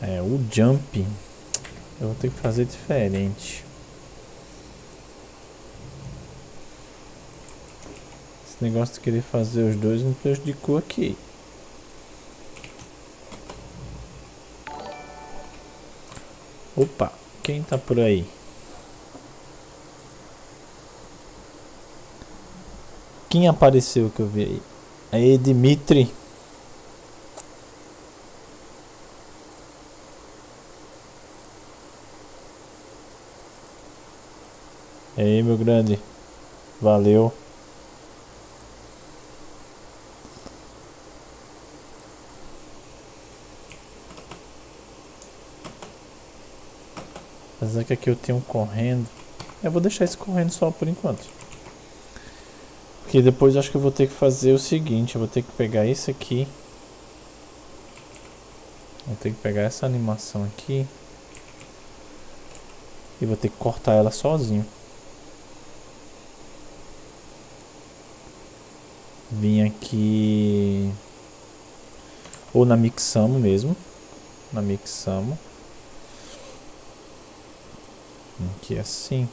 Speaker 2: É, o jump eu vou ter que fazer diferente. Esse negócio de querer fazer os dois me prejudicou aqui. Opa, quem tá por aí? Quem apareceu que eu vi aí? Aí, Dimitri. E aí, meu grande. Valeu. Apesar que aqui eu tenho um correndo. Eu vou deixar esse correndo só por enquanto. Porque depois acho que eu vou ter que fazer o seguinte. Eu vou ter que pegar esse aqui. Vou ter que pegar essa animação aqui. E vou ter que cortar ela sozinho. Vim aqui. Ou na Mixamo mesmo. Na Mixamo. Aqui assim.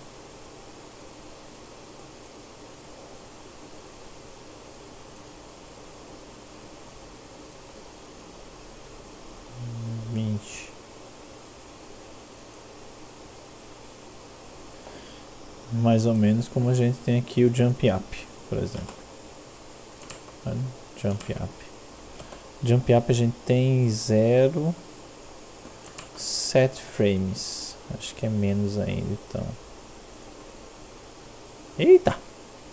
Speaker 2: Vinte. Mais ou menos como a gente tem aqui o jump up, por exemplo. Jump up. Jump up a gente tem 0 7 frames. Acho que é menos ainda, então. Eita!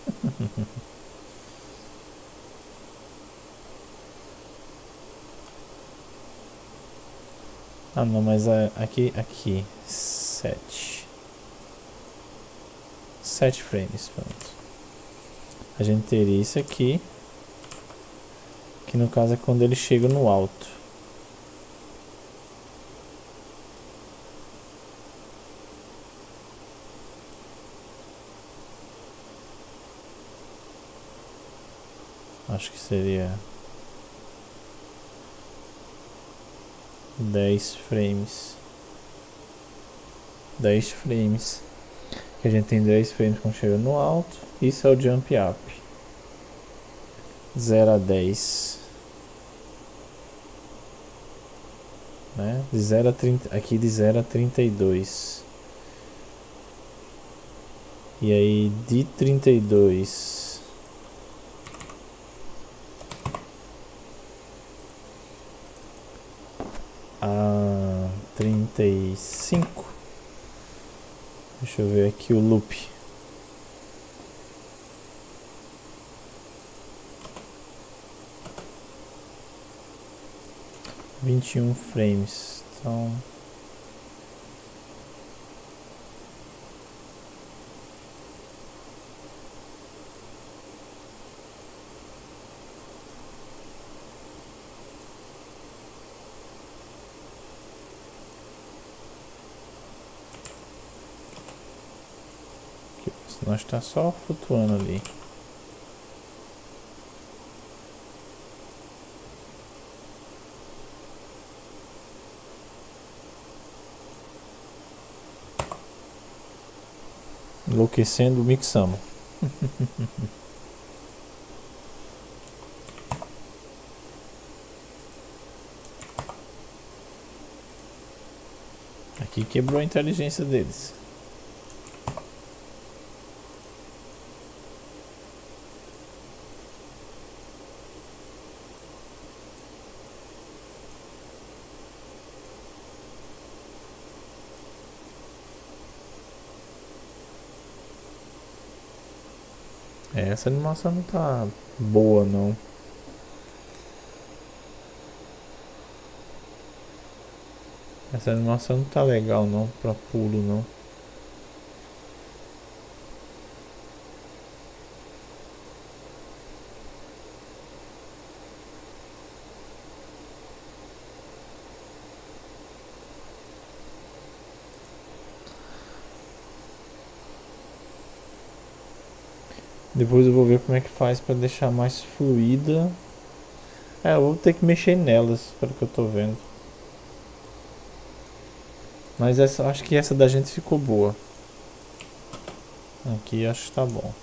Speaker 2: *laughs* ah, não, mas é aqui, aqui, 7. 7 frames, pronto. A gente teria isso aqui. Que no caso é quando ele chega no alto. Acho que seria dez frames. dez frames. Que a gente tem dez frames quando chega no alto. Isso é o jump up. 0 a 10. Né? De 0 a 30, aqui de 0 a 32. E aí de 32 a 35. Deixa eu ver aqui o loop. Vinte e um frames, então Senão está só flutuando ali. Enlouquecendo o Mixamo. Aqui quebrou a inteligência deles. É, essa animação não tá boa não. Essa animação não tá legal não pra pulo não. Depois eu vou ver como é que faz pra deixar mais fluida. É, eu vou ter que mexer nelas, pelo que eu tô vendo. Mas essa, acho que essa da gente ficou boa. Aqui acho que tá bom.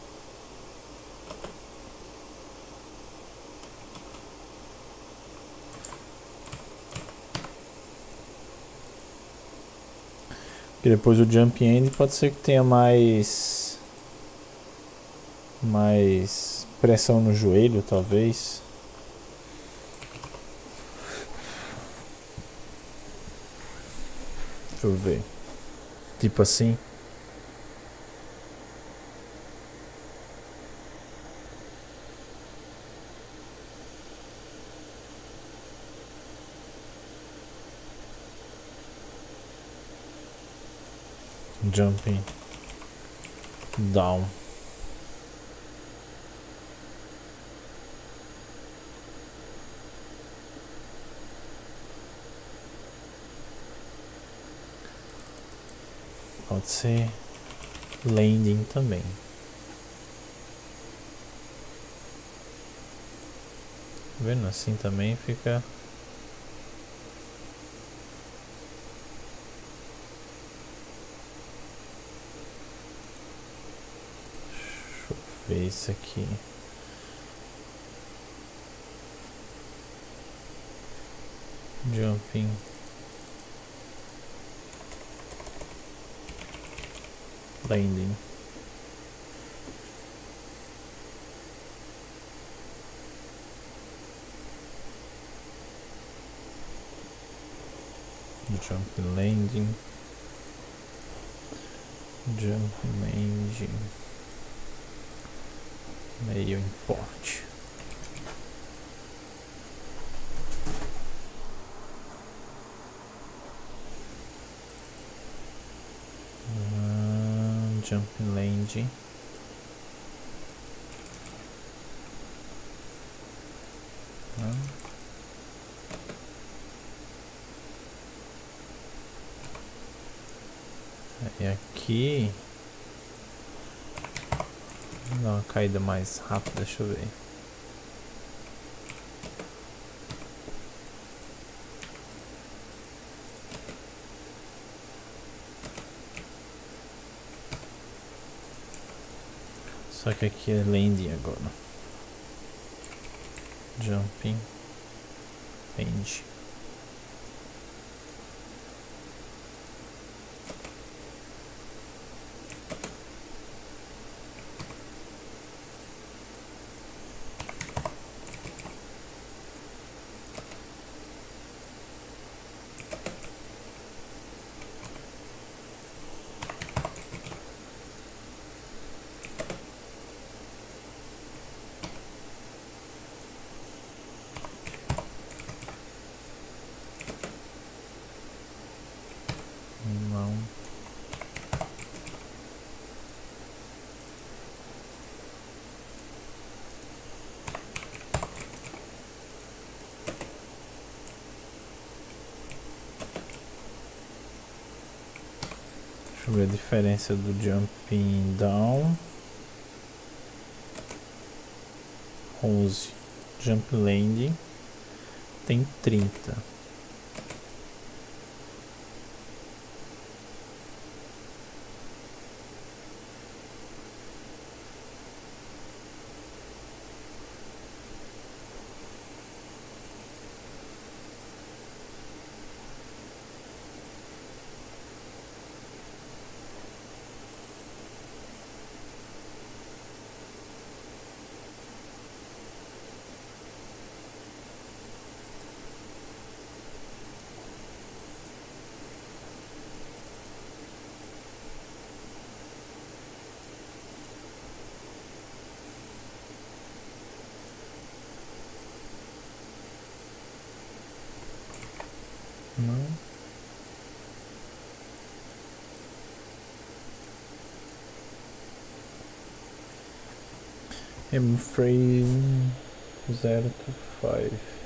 Speaker 2: E depois o jump end pode ser que tenha mais mais pressão no joelho talvez. Deixa eu ver. Tipo assim. Jumping down. Pode ser landing também. Tá vendo? Assim também fica ver isso aqui. Jumping. Landing. Jumping landing. Jumping landing meio importe. Jump land. E aqui Dar uma caída mais rápida, deixa eu ver. Só que aqui é landing agora. Jumping. Land. Deixa eu ver a diferença do jumping down. 11. Jump landing tem 30. M frame 0 to 5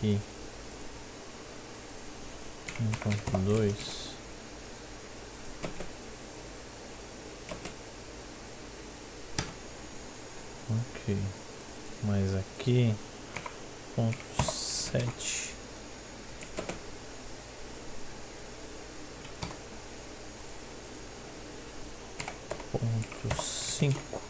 Speaker 2: que aqui um ponto dois ok mas aqui ponto sete Ponto cinco.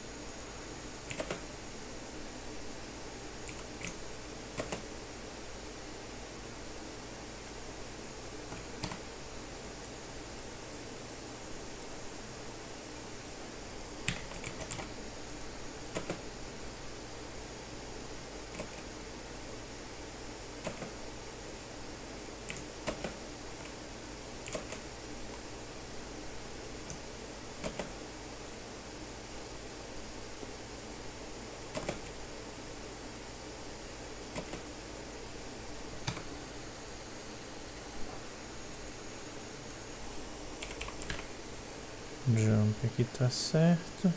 Speaker 2: Jump aqui tá certo.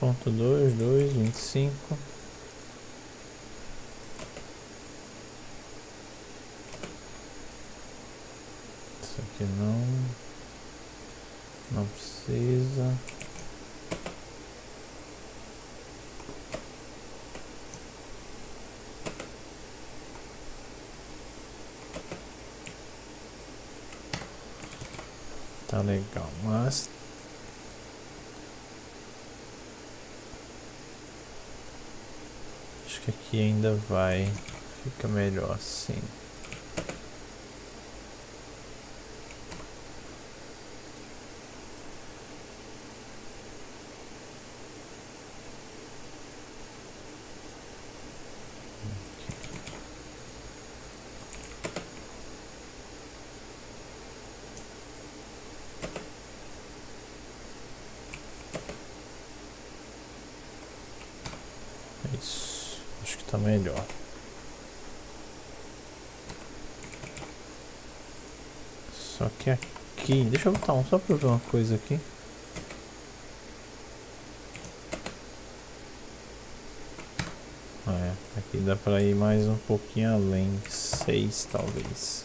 Speaker 2: Ponto dois, dois, vinte e cinco. Isso aqui não. Não precisa. Legal, mas acho que aqui ainda vai fica melhor assim. Isso, acho que tá melhor. Só que aqui, deixa eu botar um só pra ver uma coisa aqui. É, aqui dá pra ir mais um pouquinho além, seis talvez.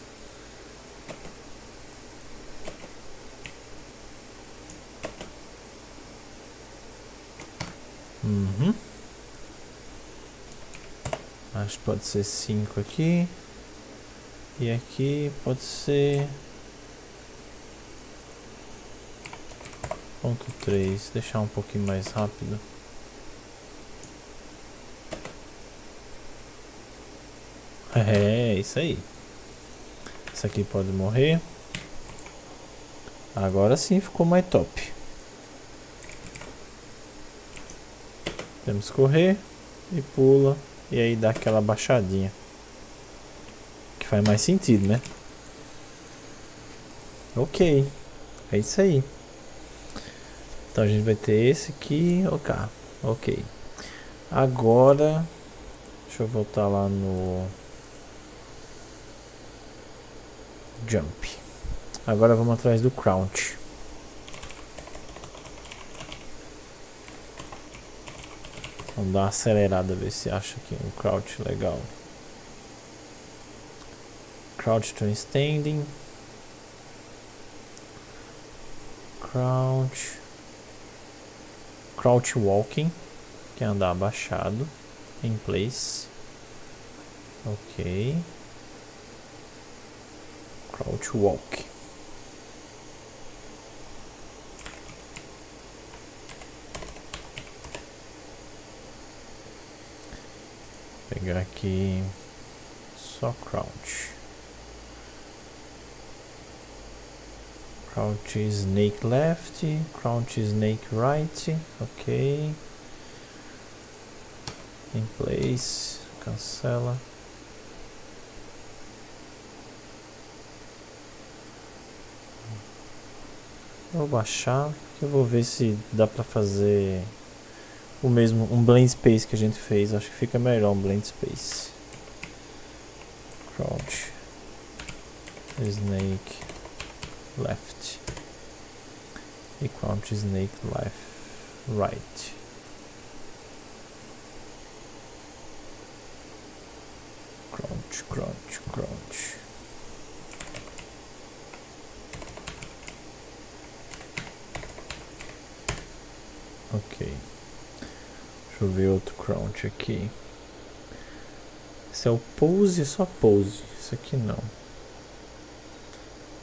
Speaker 2: Uhum. Acho que pode ser 5 aqui. E aqui pode ser... Ponto 3. Deixar um pouquinho mais rápido. *laughs* É, isso aí. Isso aqui pode morrer. Agora sim ficou mais top. Temos que correr e pula e aí dá aquela baixadinha. Que faz mais sentido, né? Ok. É isso aí. Então a gente vai ter esse aqui. Ok. Ok. Agora. Deixa eu voltar lá no. Jump. Agora vamos atrás do crouch. Vamos dar uma acelerada, ver se acha aqui um crouch legal. Crouch to standing. Crouch. Crouch walking, que é andar abaixado. Em place. Ok. Crouch walk. pegar aqui só crouch. Crouch snake left, crouch snake right, ok. In place, cancela. Vou baixar, eu vou ver se dá pra fazer o mesmo, um blend space que a gente fez. Acho que fica melhor um blend space. Crouch. Snake left. E crouch snake left. Right. Crouch, crouch, crouch. Ok. Deixa eu ver outro crouch aqui. Esse é o pose, só pose. Isso aqui não.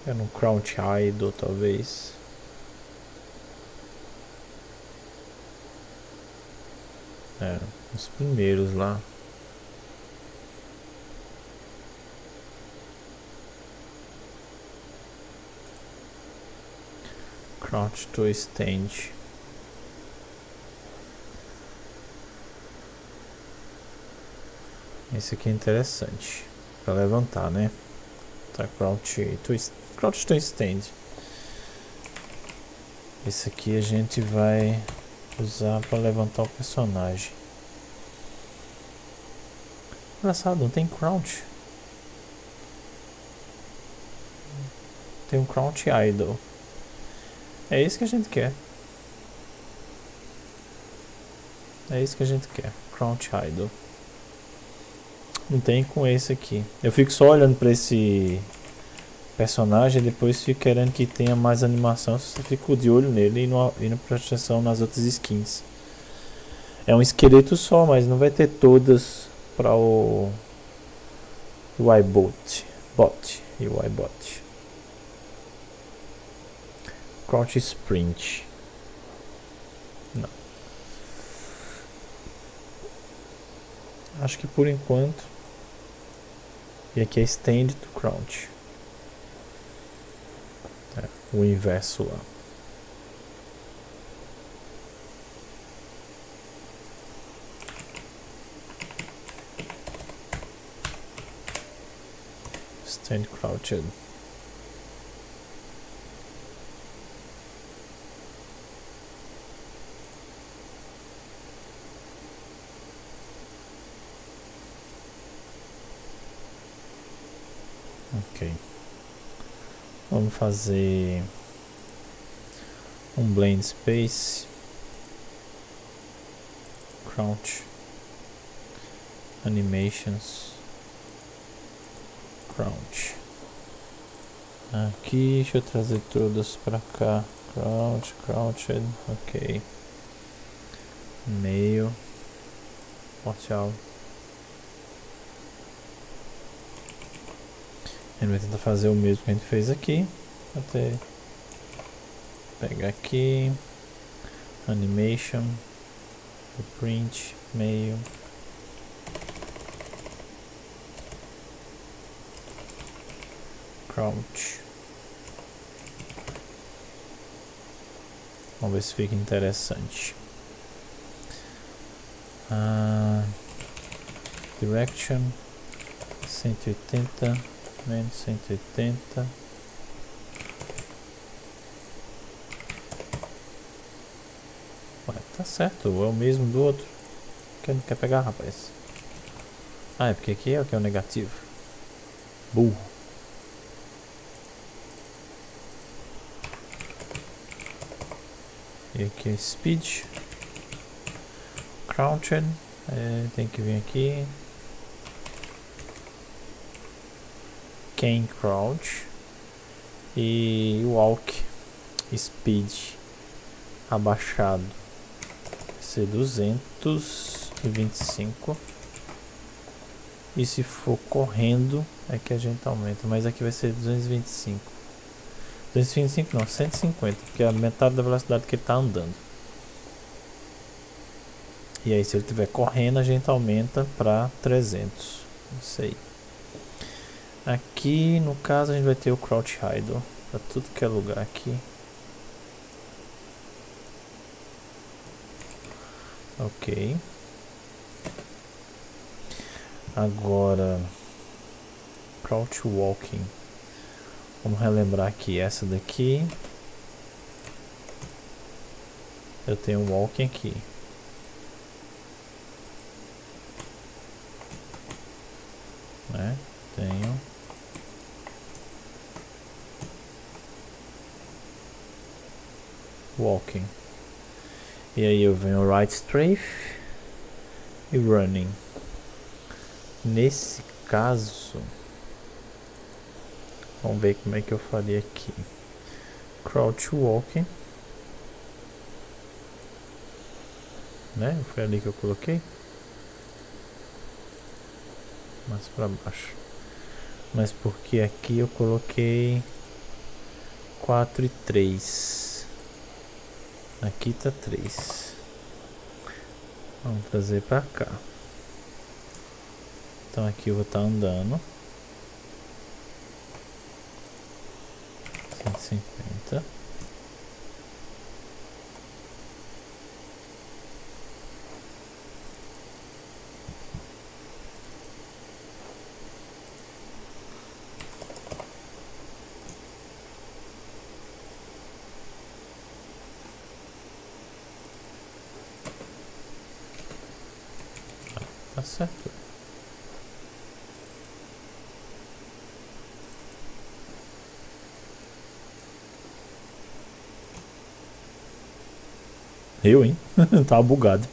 Speaker 2: É no crouch idle, talvez. É, os primeiros lá. Crouch to stand. Esse aqui é interessante. Pra levantar, né? Tá, crouch to, crouch to stand. Esse aqui a gente vai usar para levantar o personagem. Engraçado, não tem crouch. Tem um crouch idle. É isso que a gente quer. É isso que a gente quer. Crouch idle. Não tem com esse aqui. Eu fico só olhando para esse personagem depois fico querendo que tenha mais animação. Você fica de olho nele e não, e não presta atenção nas outras skins. É um esqueleto só, mas não vai ter todas para o, o iBot. Bot e o iBot. Crouch Sprint. Não. Acho que por enquanto e aqui é Stand to Crouch. O inverso lá. Stand crouched. Ok. Vamos fazer um blend space, crouch, animations, crouch. Aqui, deixa eu trazer todas para cá. Crouch, crouched, ok. Meio, watch A gente vai tentar fazer o mesmo que a gente fez aqui. Até pegar aqui. Animation. Print. Meio. Crouch. Vamos ver se fica interessante. Uh, direction 180 menos 180 Ué, tá certo, é o mesmo do outro. Que não quer pegar, rapaz? Ah, é porque aqui é o que é o negativo. Burro. E aqui é speed. Crouched é, Tem que vir aqui Cane Crouch e Walk Speed abaixado. Ser 225 e se for correndo é que a gente aumenta, mas aqui vai ser 225 225 não, 150 porque é a metade da velocidade que ele está andando. E aí se ele estiver correndo a gente aumenta para 300 não sei Aqui, no caso, a gente vai ter o Crouch Idle para tudo que é lugar aqui. Ok. Agora, Crouch Walking. Vamos relembrar aqui essa daqui. Eu tenho um Walking aqui. Né? Tenho. Walking. E aí eu venho right strafe e running. Nesse caso, vamos ver como é que eu faria aqui. Crouch walking. Né? Foi ali que eu coloquei. Mais para baixo. Mas porque aqui eu coloquei 4 e 3. Aqui tá 3. Vamos trazer pra cá. Então aqui eu vou estar tá andando. 150. Tá certo. Eu, hein? *laughs* Tava bugado.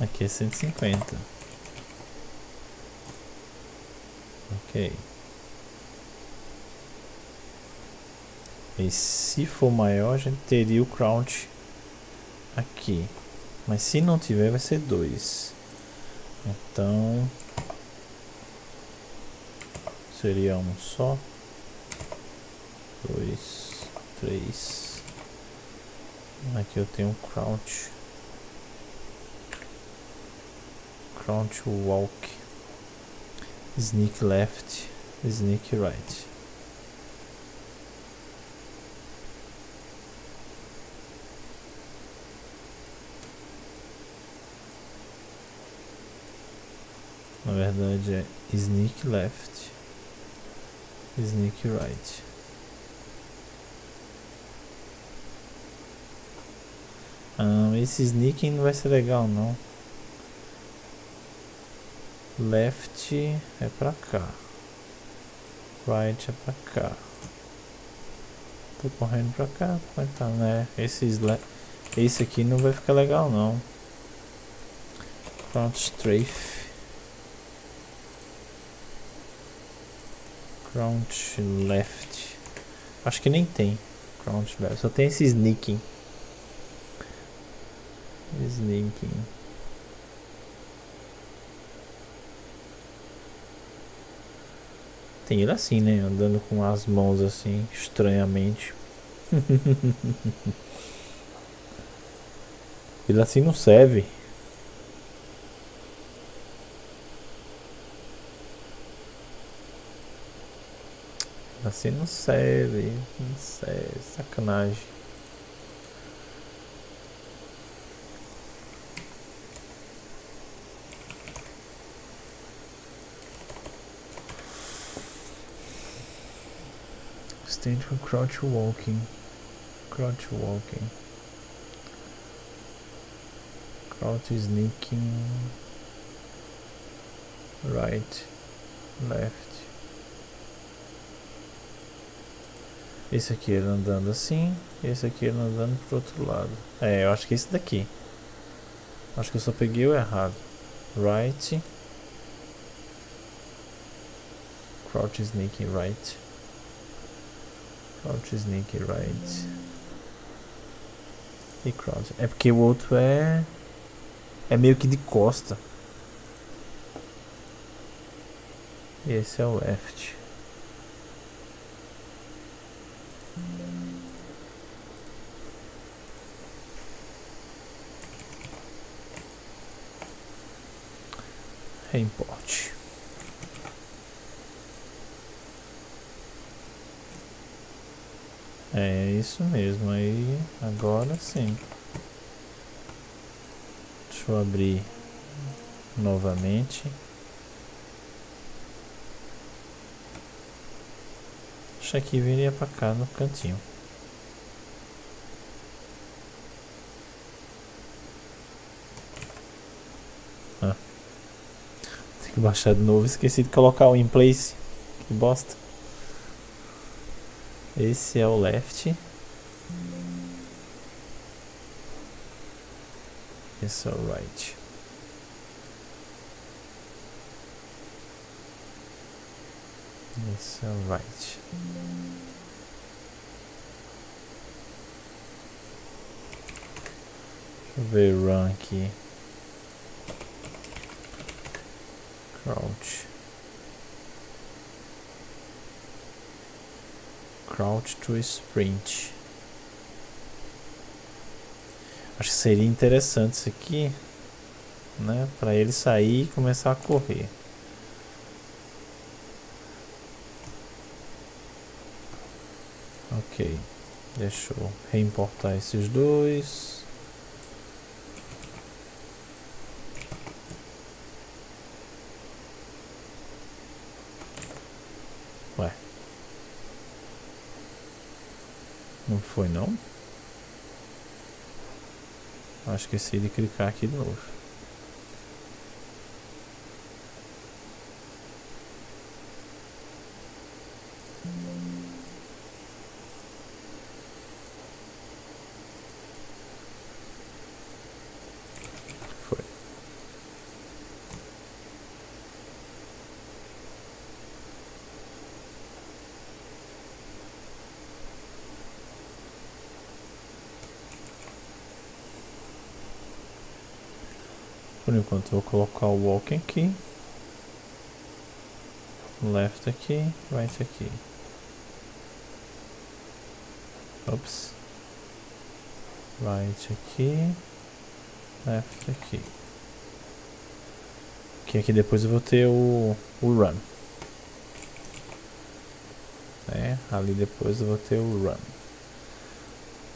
Speaker 2: Aqui é 150. Ok. E se for maior, a gente teria o crouch aqui. Mas se não tiver, vai ser 2. Então... Seria um só. Dois, três... Aqui eu tenho um crouch. Crouch walk. Sneak left. Sneak right. Na verdade é sneak left, sneak right. Ah, esse sneaking não vai ser legal não. Left é pra cá. Right é pra cá. Tô correndo pra cá, tô correndo né? Esse, esse aqui não vai ficar legal não. Front strafe. Crouch left. Acho que nem tem. Crouch left. Só tem esse sneaking. Slinking. Tem ele assim, né? Andando com as mãos assim, estranhamente. *laughs* ele assim não serve. Assim não serve. Não serve. Sacanagem. Stand for crouch walking. Crouch walking. Crouch sneaking. Right. Left. Esse aqui ele andando assim. Esse aqui ele andando pro outro lado. É, eu acho que é esse daqui. Acho que eu só peguei o errado. Right. Crouch sneaking right. Crouch Sneak Right. E Crouch. É porque o outro é. É meio que de costa. E esse é o left. Reimport. É isso mesmo, aí agora sim. Deixa eu abrir novamente. Acho que viria para cá no cantinho. Ah. Tem que baixar de novo. Esqueci de colocar o in place. Que bosta. Esse é o left. Esse é o right. Esse é o right. Deixa eu ver run aqui. Crouch. Crouch to sprint. Acho que seria interessante isso aqui, né? Para ele sair e começar a correr. Ok, deixa eu reimportar esses dois. Ué. Não foi não? Acho que esqueci de clicar aqui de novo. Foi. Eu vou colocar o walking aqui. Left aqui, right aqui. Ops. Right aqui. Left aqui. Que aqui depois eu vou ter o, o run. É, ali depois eu vou ter o run.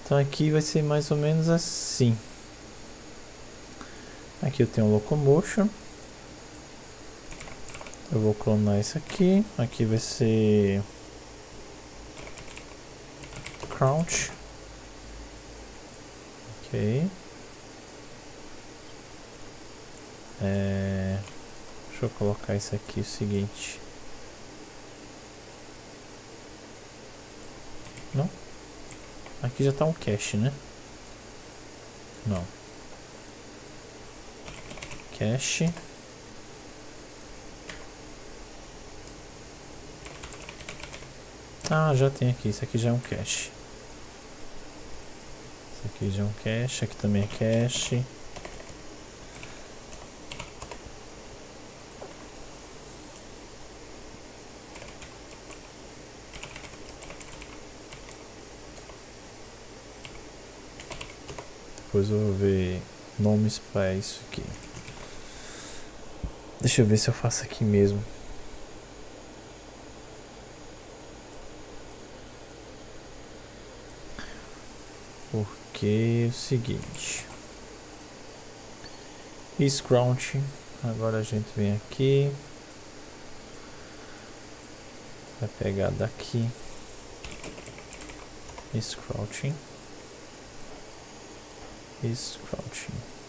Speaker 2: Então aqui vai ser mais ou menos assim. Aqui eu tenho o locomotion. Eu vou clonar isso aqui. Aqui vai ser crouch. Ok. É... Deixa eu colocar isso aqui o seguinte. Não? Aqui já está um cache, né? Não. Cache. Ah, já tem aqui. Isso aqui já é um cache. Isso aqui já é um cache. Aqui também é cache. Depois eu vou ver nomes para isso aqui. Deixa eu ver se eu faço aqui mesmo. Porque é o seguinte. Scrouch. Agora a gente vem aqui. Vai pegar daqui. Scrouching. Scrouching.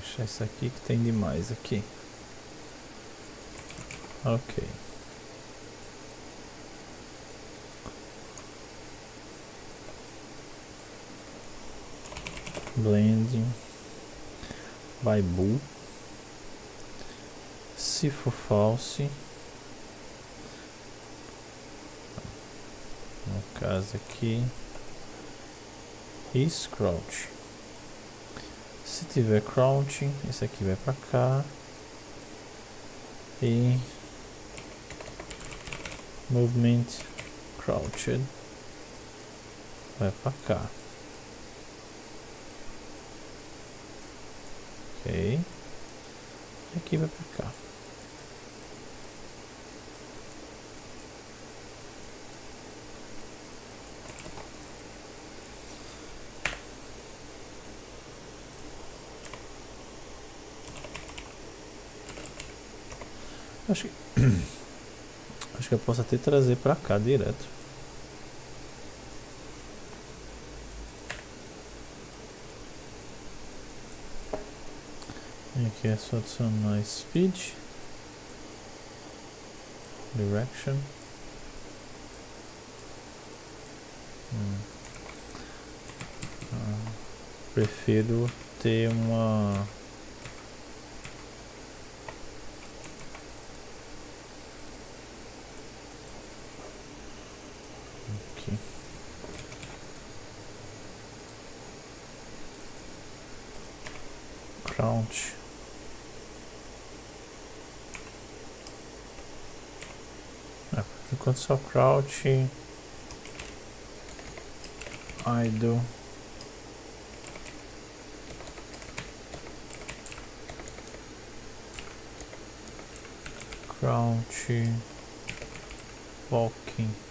Speaker 2: Fechar isso aqui que tem demais aqui. Ok. Blending. By Bull. Se for false. No caso aqui. E Scrouch. Se tiver crouching, esse aqui vai pra cá. E movement crouched vai pra cá. Ok. Aqui vai pra cá. Acho que. *clears throat* Acho que eu posso até trazer pra cá direto. Aqui é só adicionar speed. Direction. Hum. Ah, prefiro ter uma aqui. Crouch. Ah, enquanto só crouch idle crouch walking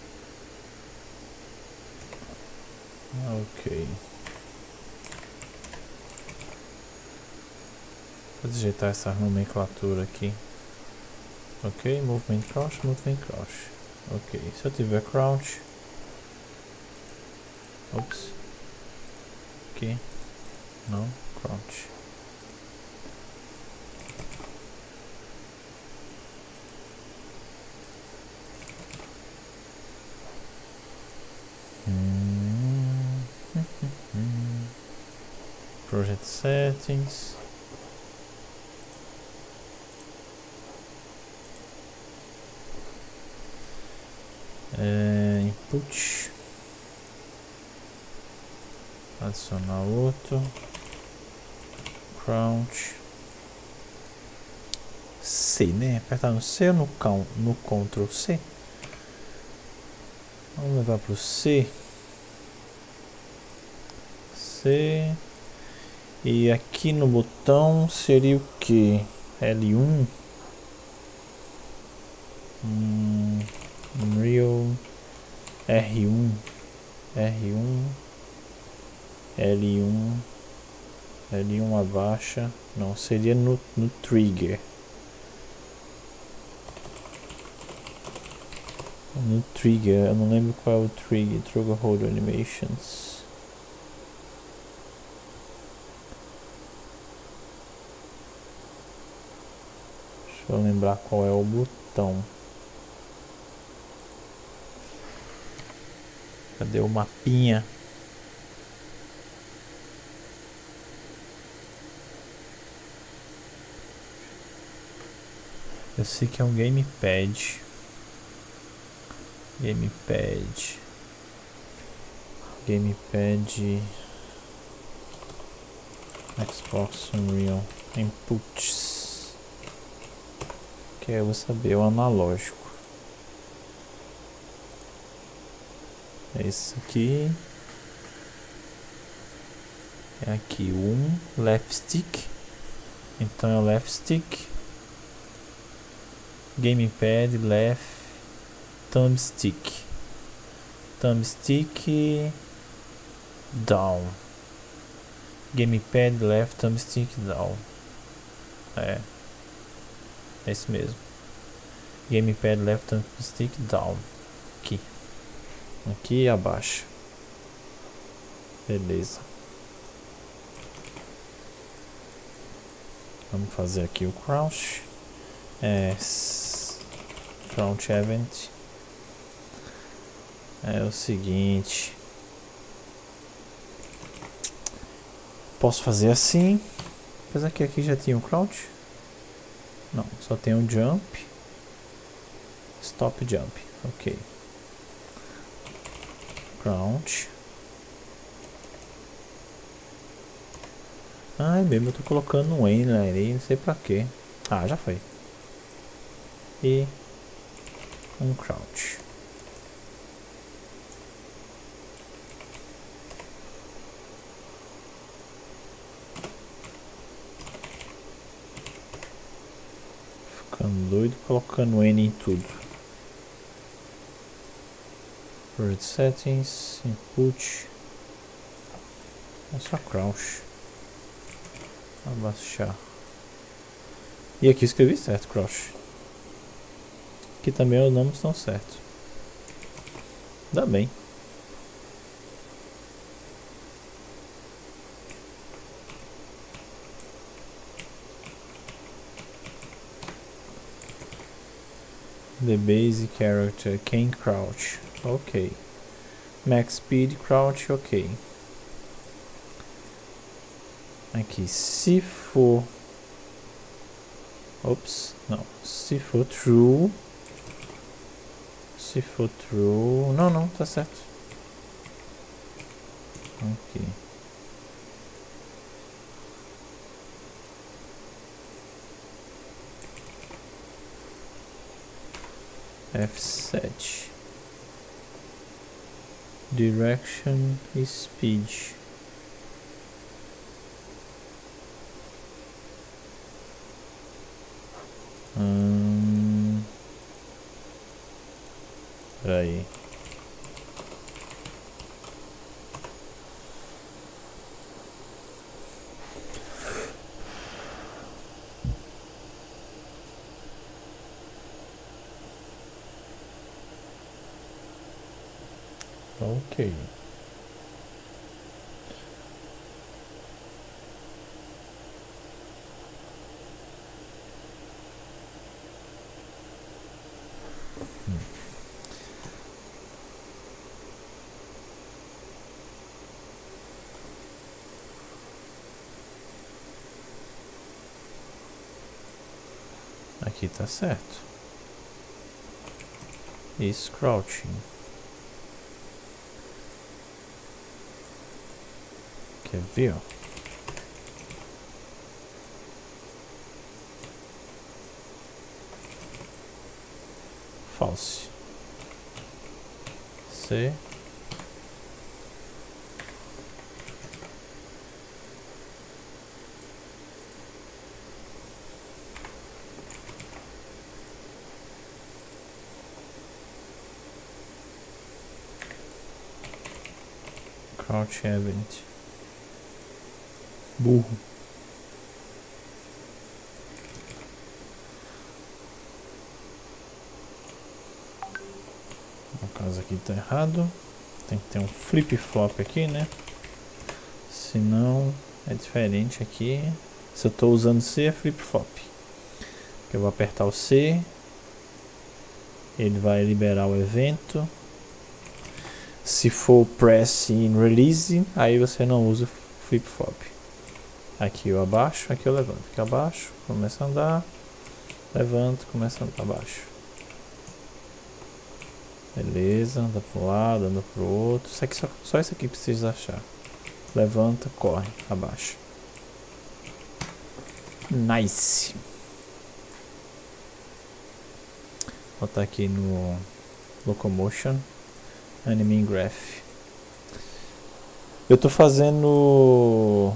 Speaker 2: ok vou digitar essa nomenclatura aqui ok movement crouch movement crouch ok se eu tiver crouch Oops. Aqui. Não. Crouch. Settings. Uh, input adicionar outro crouch C, né? Apertar no C ou no, count, no Ctrl C? Vamos levar para o C. C. E aqui no botão seria o que? L1. Hum, Unreal R1. R1. L1 L1 abaixa não seria no, no trigger no trigger eu não lembro qual é o trigger trigger hold animations deixa eu lembrar qual é o botão cadê o mapinha Eu sei que é um gamepad. Gamepad. Gamepad. Xbox Unreal. Inputs. Que eu vou saber o analógico. É esse aqui. É aqui um left stick. Então é o left stick gamepad left thumbstick thumbstick down gamepad left thumbstick down é é isso mesmo. Gamepad left thumbstick down. Aqui. Aqui e abaixo. Beleza. Vamos fazer aqui o crouch. É front event. É o seguinte. Posso fazer assim? Apesar que aqui já tinha o um crouch não, só tem um jump. Stop jump ok. Crouch ai mesmo eu tô colocando um N aí não sei pra quê. Ah já foi. E um crouch. Ficando doido colocando N em tudo. Word settings, input. É só crouch. Abaixar. E aqui escrevi certo, crouch. Aqui também os nomes estão certos. Ainda bem. The basic character can crouch. Ok. Max speed crouch, ok. Aqui, se for. Ops, não. Se for true. Se for true. Não, não, tá certo. Ok. F7 Direction Speed hum, Peraí Ok. Aqui tá certo. Is crouching. Quer ver, ó? False. C. Crouch event. Burro. No caso aqui tá errado. Tem que ter um flip-flop aqui, né? Senão é diferente aqui. Se eu estou usando C é flip-flop. Eu vou apertar o C. Ele vai liberar o evento. Se for press in release, aí você não usa flip-flop. Aqui eu abaixo, aqui eu levanto. Aqui abaixo, começa a andar. Levanto, começa a andar abaixo. Beleza, anda para um lado, anda para o outro. Isso aqui, só, só isso aqui precisa achar. Levanta, corre, abaixo. Nice. Vou botar aqui no Locomotion Anime Graph. Eu tô fazendo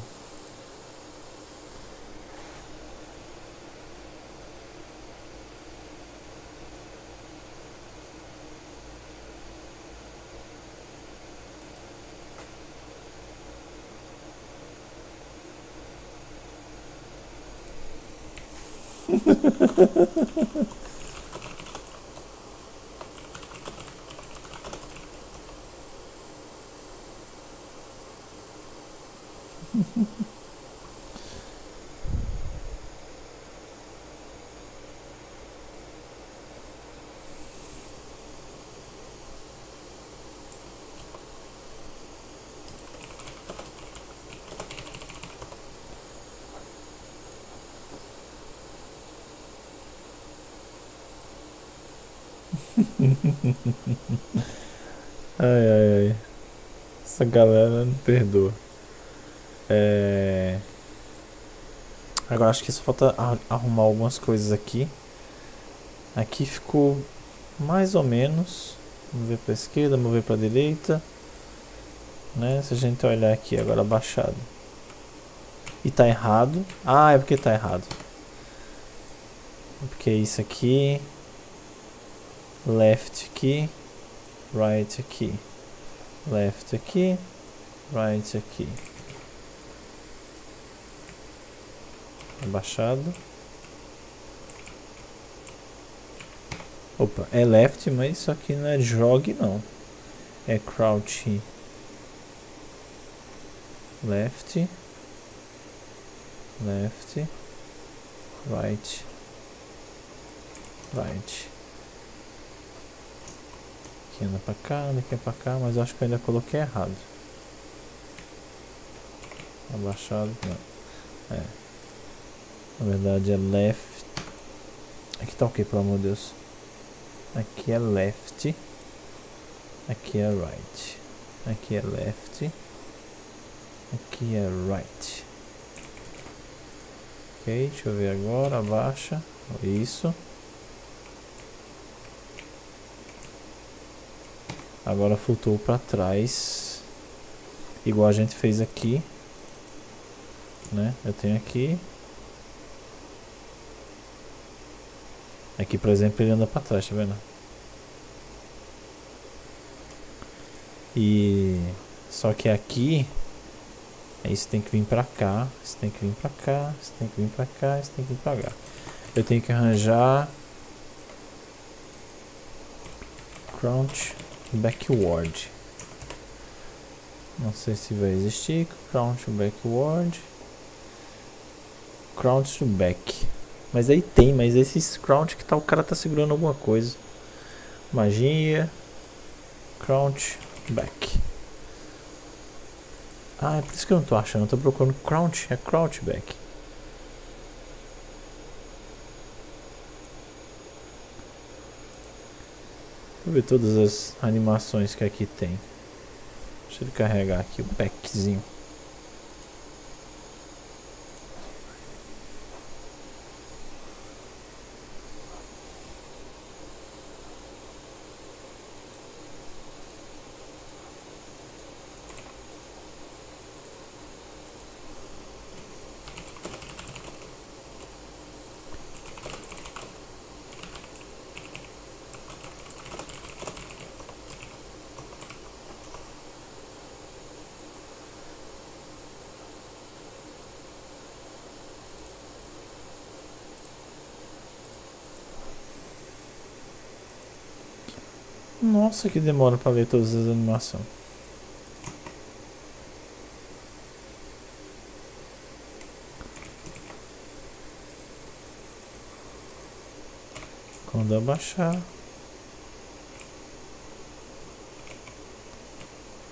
Speaker 2: *laughs* ai, ai, ai. Essa galera não perdoa. É... Agora acho que só falta arrumar algumas coisas aqui. Aqui ficou mais ou menos. Vamos ver para esquerda, vamos ver para direita. Né? Se a gente olhar aqui agora baixado. E tá errado. Ah, é porque tá errado. É porque isso aqui left aqui, right aqui, left aqui, right aqui. Abaixado. Opa, é left, mas isso aqui não é jog não. É crouch. Left. Left. Right. Right. Aqui anda pra cá, anda aqui pra cá, mas acho que eu ainda coloquei errado. Abaixado, não. É. Na verdade é left. Aqui tá o pelo amor de Deus? Aqui é left. Aqui é right. Aqui é left. Aqui é right. Ok, deixa eu ver agora. Abaixa. Isso. Agora flutuou para trás. Igual a gente fez aqui. Né? Eu tenho aqui. Aqui, por exemplo, ele anda para trás, tá vendo? E só que aqui você tem que vir para cá, você tem que vir para cá, você tem que vir para cá, você tem que vir para cá. Eu tenho que arranjar crouch backward. Não sei se vai existir crouch backward. Crouch to back. Mas aí tem, mas esse crouch que tá o cara tá segurando alguma coisa. Magia. Crouch back. Ah, é por isso que eu não tô achando. Eu tô procurando crouch. É crouch back. Vou ver todas as animações que aqui tem. Deixa ele carregar aqui o backzinho. Nossa, que demora para ler todas as animações. Quando abaixar.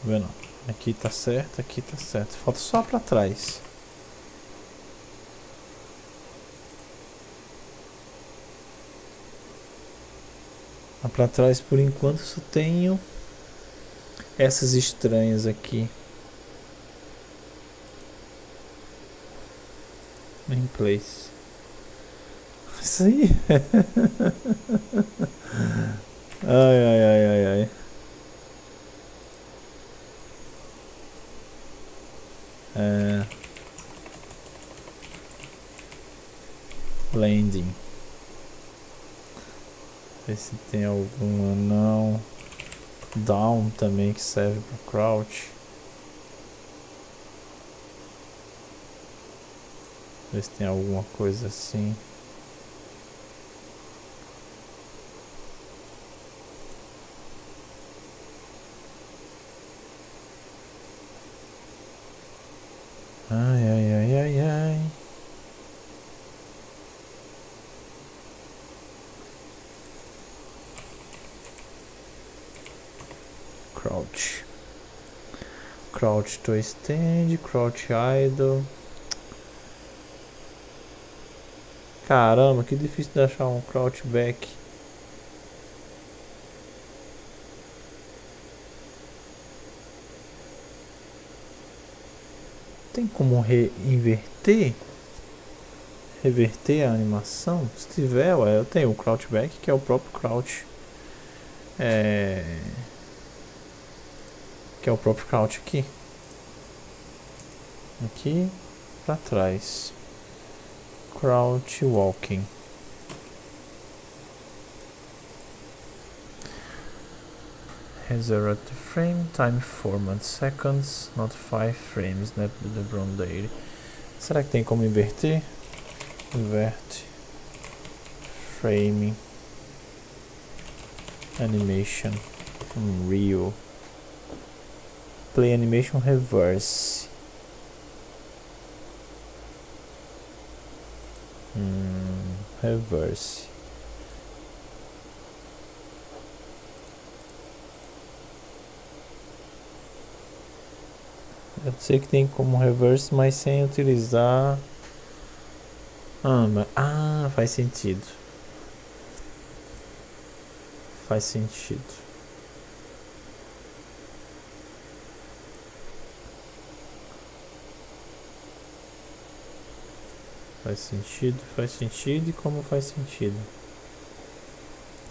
Speaker 2: Vendo? Aqui tá certo, aqui tá certo. Falta só para trás. Para trás por enquanto só tenho essas estranhas aqui. In place. Isso aí. *laughs* ai, ai, ai, ai, ai. É... Landing. Ver se tem alguma não. Down também que serve para crouch. Ver se tem alguma coisa assim. Ai, ai, ai, ai, ai. crouch crouch to stand crouch idle. Caramba que difícil de achar um crouch back. Tem como reinverter? Reverter a animação? Se tiver ué, eu tenho o crouch back que é o próprio crouch. É que é o próprio count aqui. Aqui para trás. Crouch walking. To frame, time format seconds, not 5 frames, net the brown daily. Será que tem como inverter? Inverte. Frame. Animation. Unreal play animation reverse. hum, reverse. Eu sei que tem como reverse mas sem utilizar ah, mas... ah faz sentido. Faz sentido. Faz sentido, faz sentido e como faz sentido.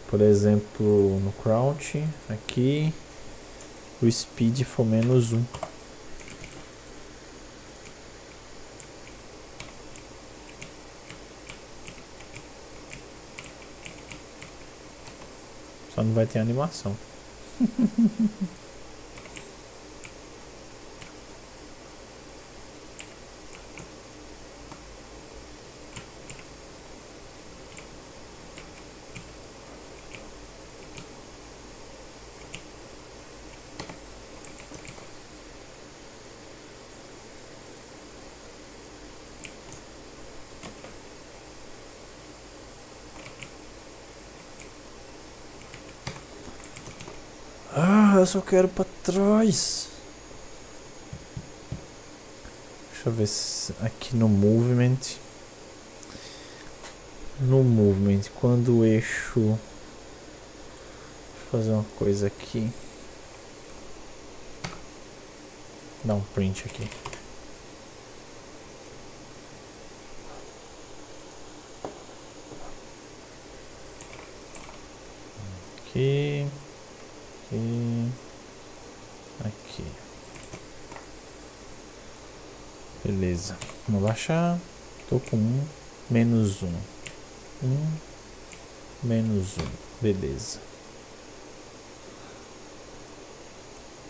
Speaker 2: Por exemplo, no crouch, aqui, o speed for menos 1. Só não vai ter animação. *laughs* Ah, eu só quero pra trás. Deixa eu ver se aqui no movement. No movement, quando o eixo. Deixa eu fazer uma coisa aqui. Dar um print. Aqui. Aqui. Aqui. Beleza. Vamos Tô com um. Menos um. Um. Menos um. Beleza.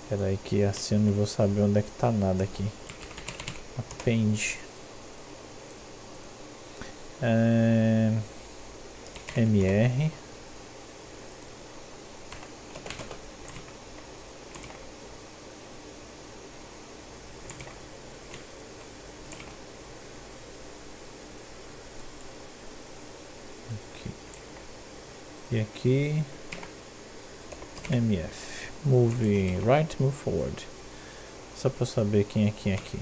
Speaker 2: Espera aí que assim eu não vou saber onde é que tá nada aqui. Append. É... MR. E aqui MF Move right, move forward. Só para saber quem é quem aqui.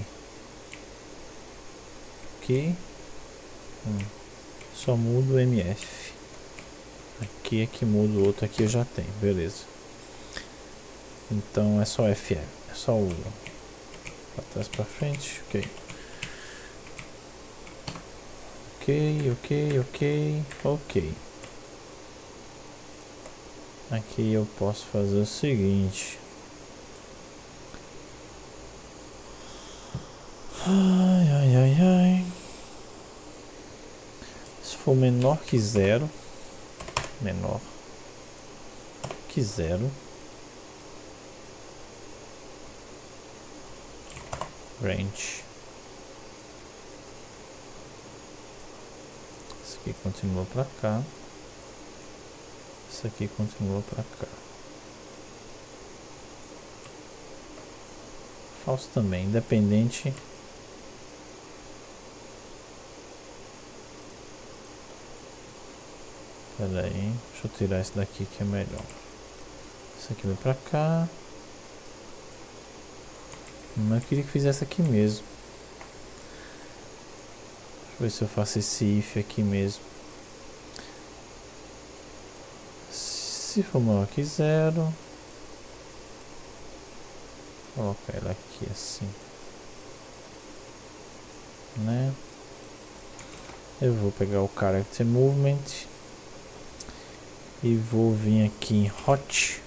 Speaker 2: Aqui. Hum. Só mudo o MF Aqui é que mudo o outro aqui eu já tenho, beleza. Então é só FM É só o Para trás para frente, ok. Ok, ok, ok, ok Aqui eu posso fazer o seguinte. Ai, ai, ai, ai. Se for menor que zero, menor que zero, range. Isso aqui continua para cá. Isso aqui continua para cá. Falso também, independente. Pera aí, deixa eu tirar esse daqui que é melhor. Isso aqui vai pra cá. Mas eu queria que fizesse aqui mesmo. Deixa eu ver se eu faço esse if aqui mesmo. Se for maior que zero, colocar ela aqui assim, né? Eu vou pegar o character movement e vou vir aqui em hot,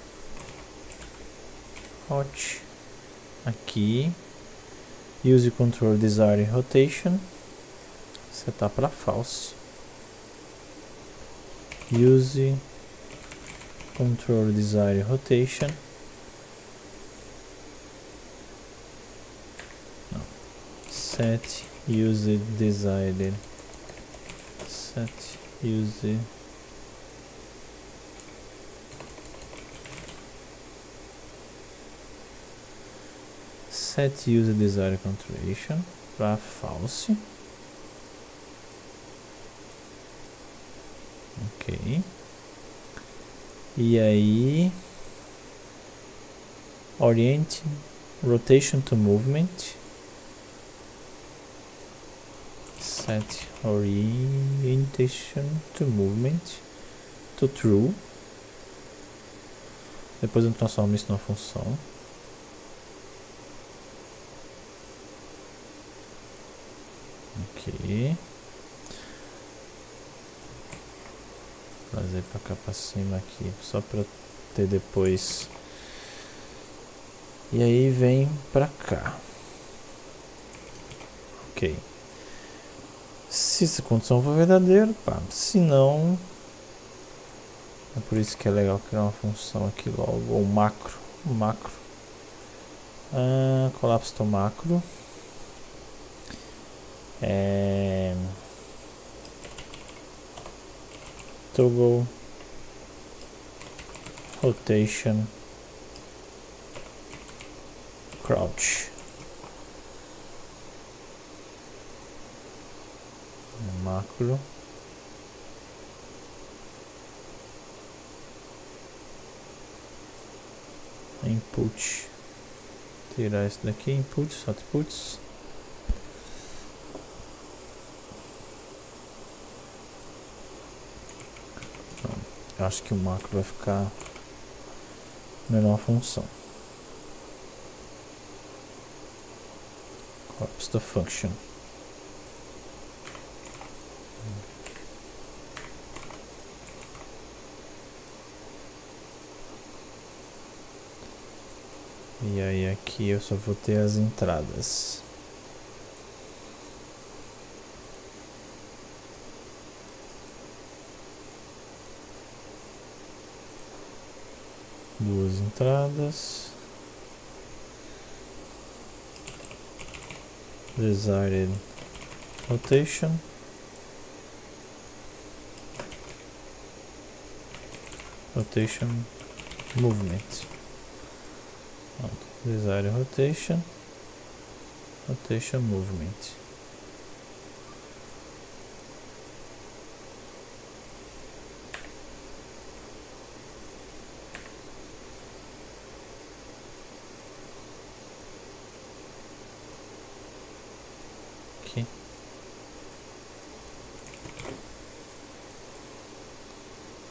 Speaker 2: hot, aqui, use control desire rotation, setar para false, use control desire rotation. No. set use desired. Set use set use desire controlation para false. Ok E aí, oriente rotation to movement. Set orientation to movement to true. Depois eu transformo isso numa função. Ok trazer para cá para cima aqui só para ter depois. E aí vem para cá. Ok. Se essa condição for verdadeira pá, se não é por isso que é legal criar uma função aqui logo ou macro macro. Ah, colapso macro. É toggle rotation crouch. Macro input tirar isso daqui inputs outputs acho que o macro vai ficar melhor função. Corpus the function. E aí aqui eu só vou ter as entradas. Duas entradas. Desired rotation. Rotation movement. Desired rotation. Rotation movement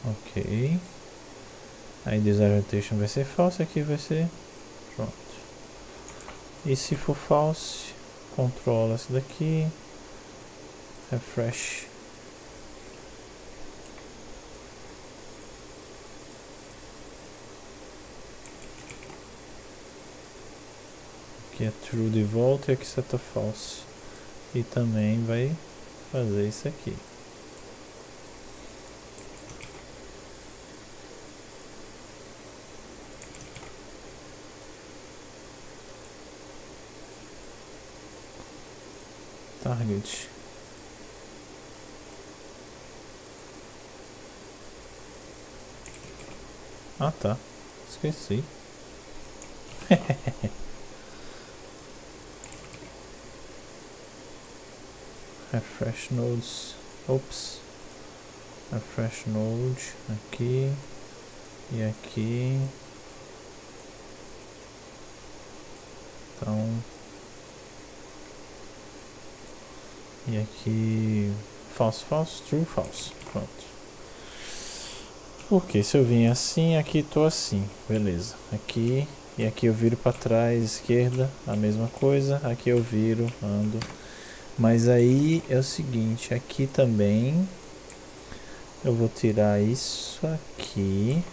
Speaker 2: Ok. Aí desorientation vai ser false, aqui vai ser pronto. E se for false, controla isso daqui, refresh. Aqui é true de volta e aqui seta false. E também vai fazer isso aqui. Target. Ah tá. Esqueci. *laughs* Refresh nodes. Ops. Refresh node. Aqui. E aqui. Então E aqui false, false, true, false. Pronto. Porque se eu vim assim, aqui tô assim. Beleza. Aqui e aqui eu viro para trás, esquerda, a mesma coisa. Aqui eu viro, ando. Mas aí é o seguinte, aqui também eu vou tirar isso aqui.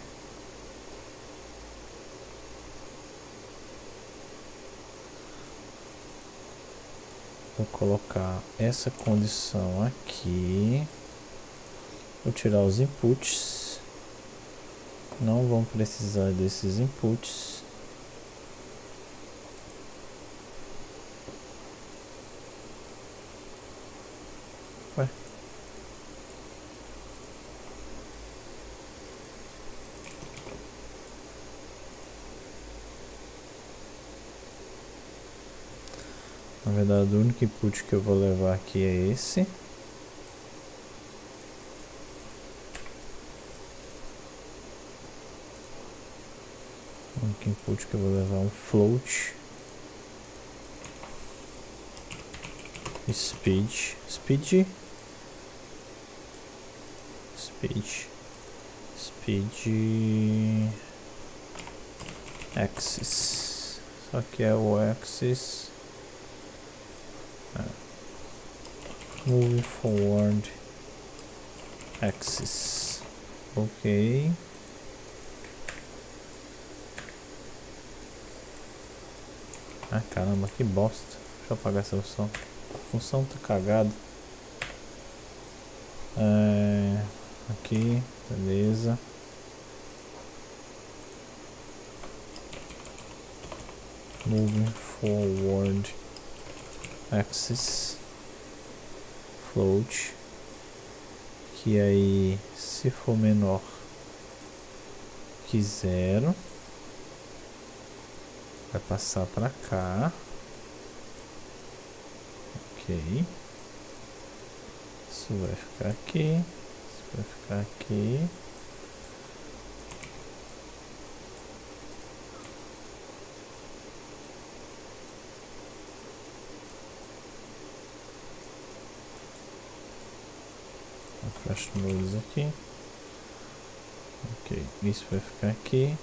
Speaker 2: Vou colocar essa condição aqui. Vou tirar os inputs. Não vão precisar desses inputs. Ué. Na verdade, o único input que eu vou levar aqui é esse. O único input que eu vou levar é um float. Speed. Speed. Speed. Speed. Axis. Só que é o axis. Moving forward, axis, ok. Ah caramba, que bosta. Deixa eu apagar essa função. A função tá cagada. É, aqui, beleza. Moving forward axis float que aí se for menor que zero vai passar para cá. Ok. Isso vai ficar aqui. Isso vai ficar aqui. Fecha luz aqui. Ok, isso vai ficar aqui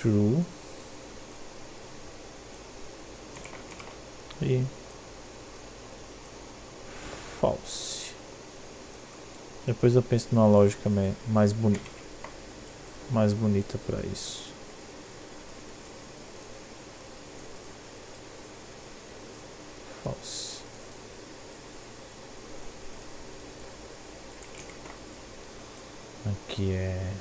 Speaker 2: true e false. Depois eu penso numa lógica mais mais bonita para isso. False. Aqui é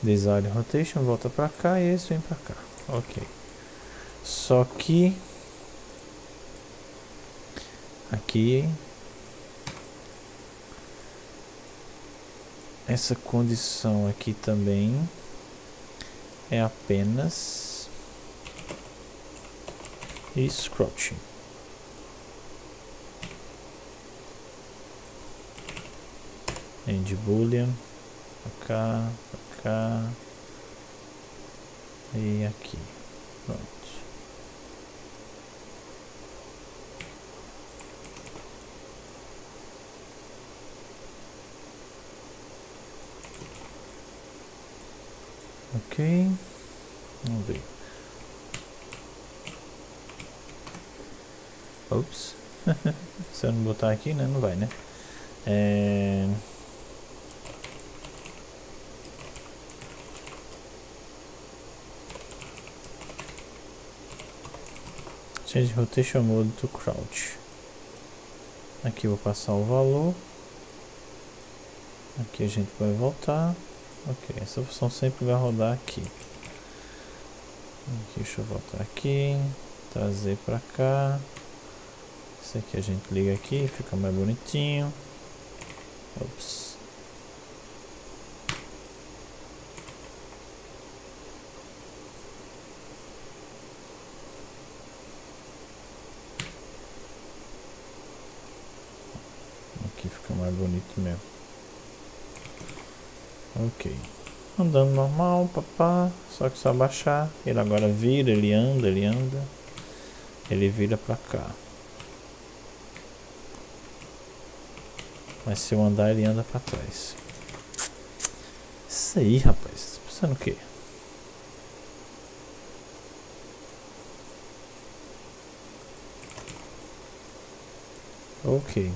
Speaker 2: Design Rotation, volta pra cá e esse vem pra cá. Ok. Só que... Aqui... Essa condição aqui também é apenas scratching. End boolean, pra cá, pra cá e aqui. Pronto. Ok. Vamos ver. Ops. *laughs* Se eu não botar aqui, né? Não vai, né? É... Change Rotation Mode to Crouch. Aqui vou passar o valor. Aqui a gente vai voltar. Ok, essa função sempre vai rodar aqui. aqui deixa eu voltar aqui. Trazer para cá. Esse aqui a gente liga aqui, fica mais bonitinho. Ops. mais bonito mesmo. Ok. Andando normal, papá. Só que só baixar. Ele agora vira, ele anda, ele anda. Ele vira pra cá. Mas se eu andar, ele anda pra trás. Isso aí, rapaz. Tá pensando o quê? Ok.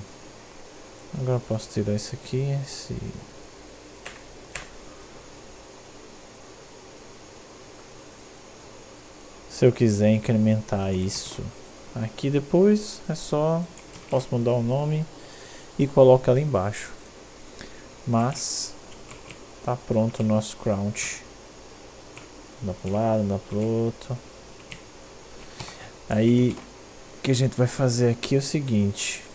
Speaker 2: Agora posso tirar isso aqui, esse... Se eu quiser incrementar isso aqui depois, é só... Posso mudar o nome e coloco ela embaixo. Mas... Tá pronto o nosso crouch. Dá para um lado, dá para outro. Aí, o que a gente vai fazer aqui é o seguinte...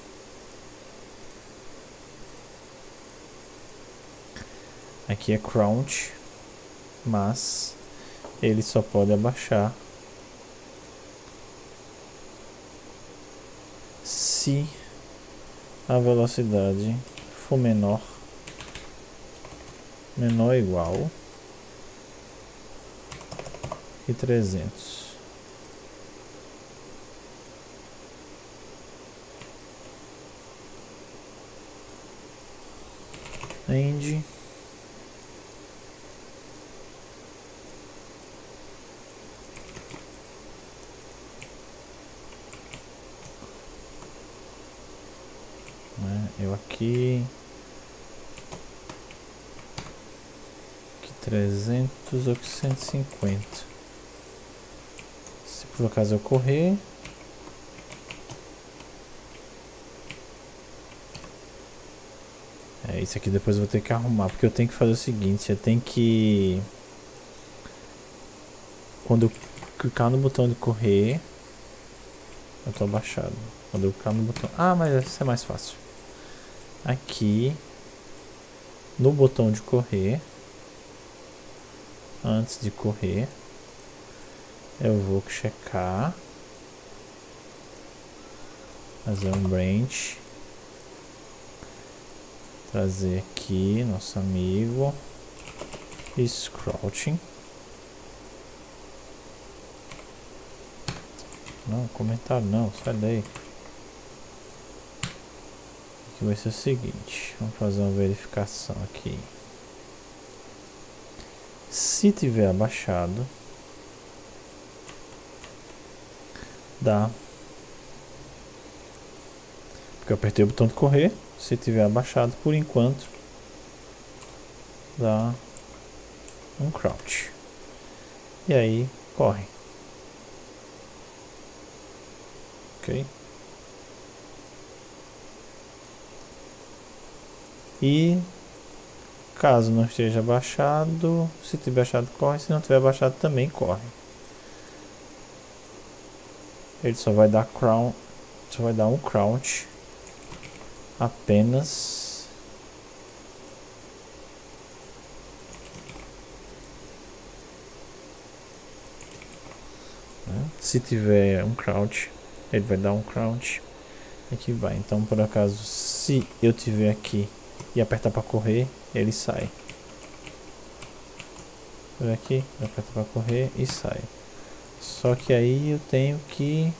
Speaker 2: Aqui é crouch, mas ele só pode abaixar se a velocidade for menor, menor ou igual e 300. End. Eu aqui. Aqui 300 ou 150. Se por acaso eu correr. É, isso aqui depois eu vou ter que arrumar, porque eu tenho que fazer o seguinte, eu tenho que... Quando eu clicar no botão de correr... Eu tô abaixado. Quando eu clicar no botão... Ah, mas isso é mais fácil. Aqui... No botão de correr... Antes de correr... Eu vou checar... Fazer um branch trazer aqui nosso amigo Scrouching. Não, comentário não, sai daí. Vai ser o seguinte, vamos fazer uma verificação aqui. Se tiver abaixado, dá. Porque eu apertei o botão de correr, se tiver abaixado por enquanto dá um crouch e aí corre ok e caso não esteja abaixado se tiver abaixado corre. Se não tiver abaixado também corre. Ele só vai dar crown só vai dar um crouch apenas. Né? se tiver um crouch ele vai dar um crouch. Aqui vai. Então por acaso se eu tiver aqui e apertar para correr ele sai por aqui aperta para correr e sai só que aí eu tenho que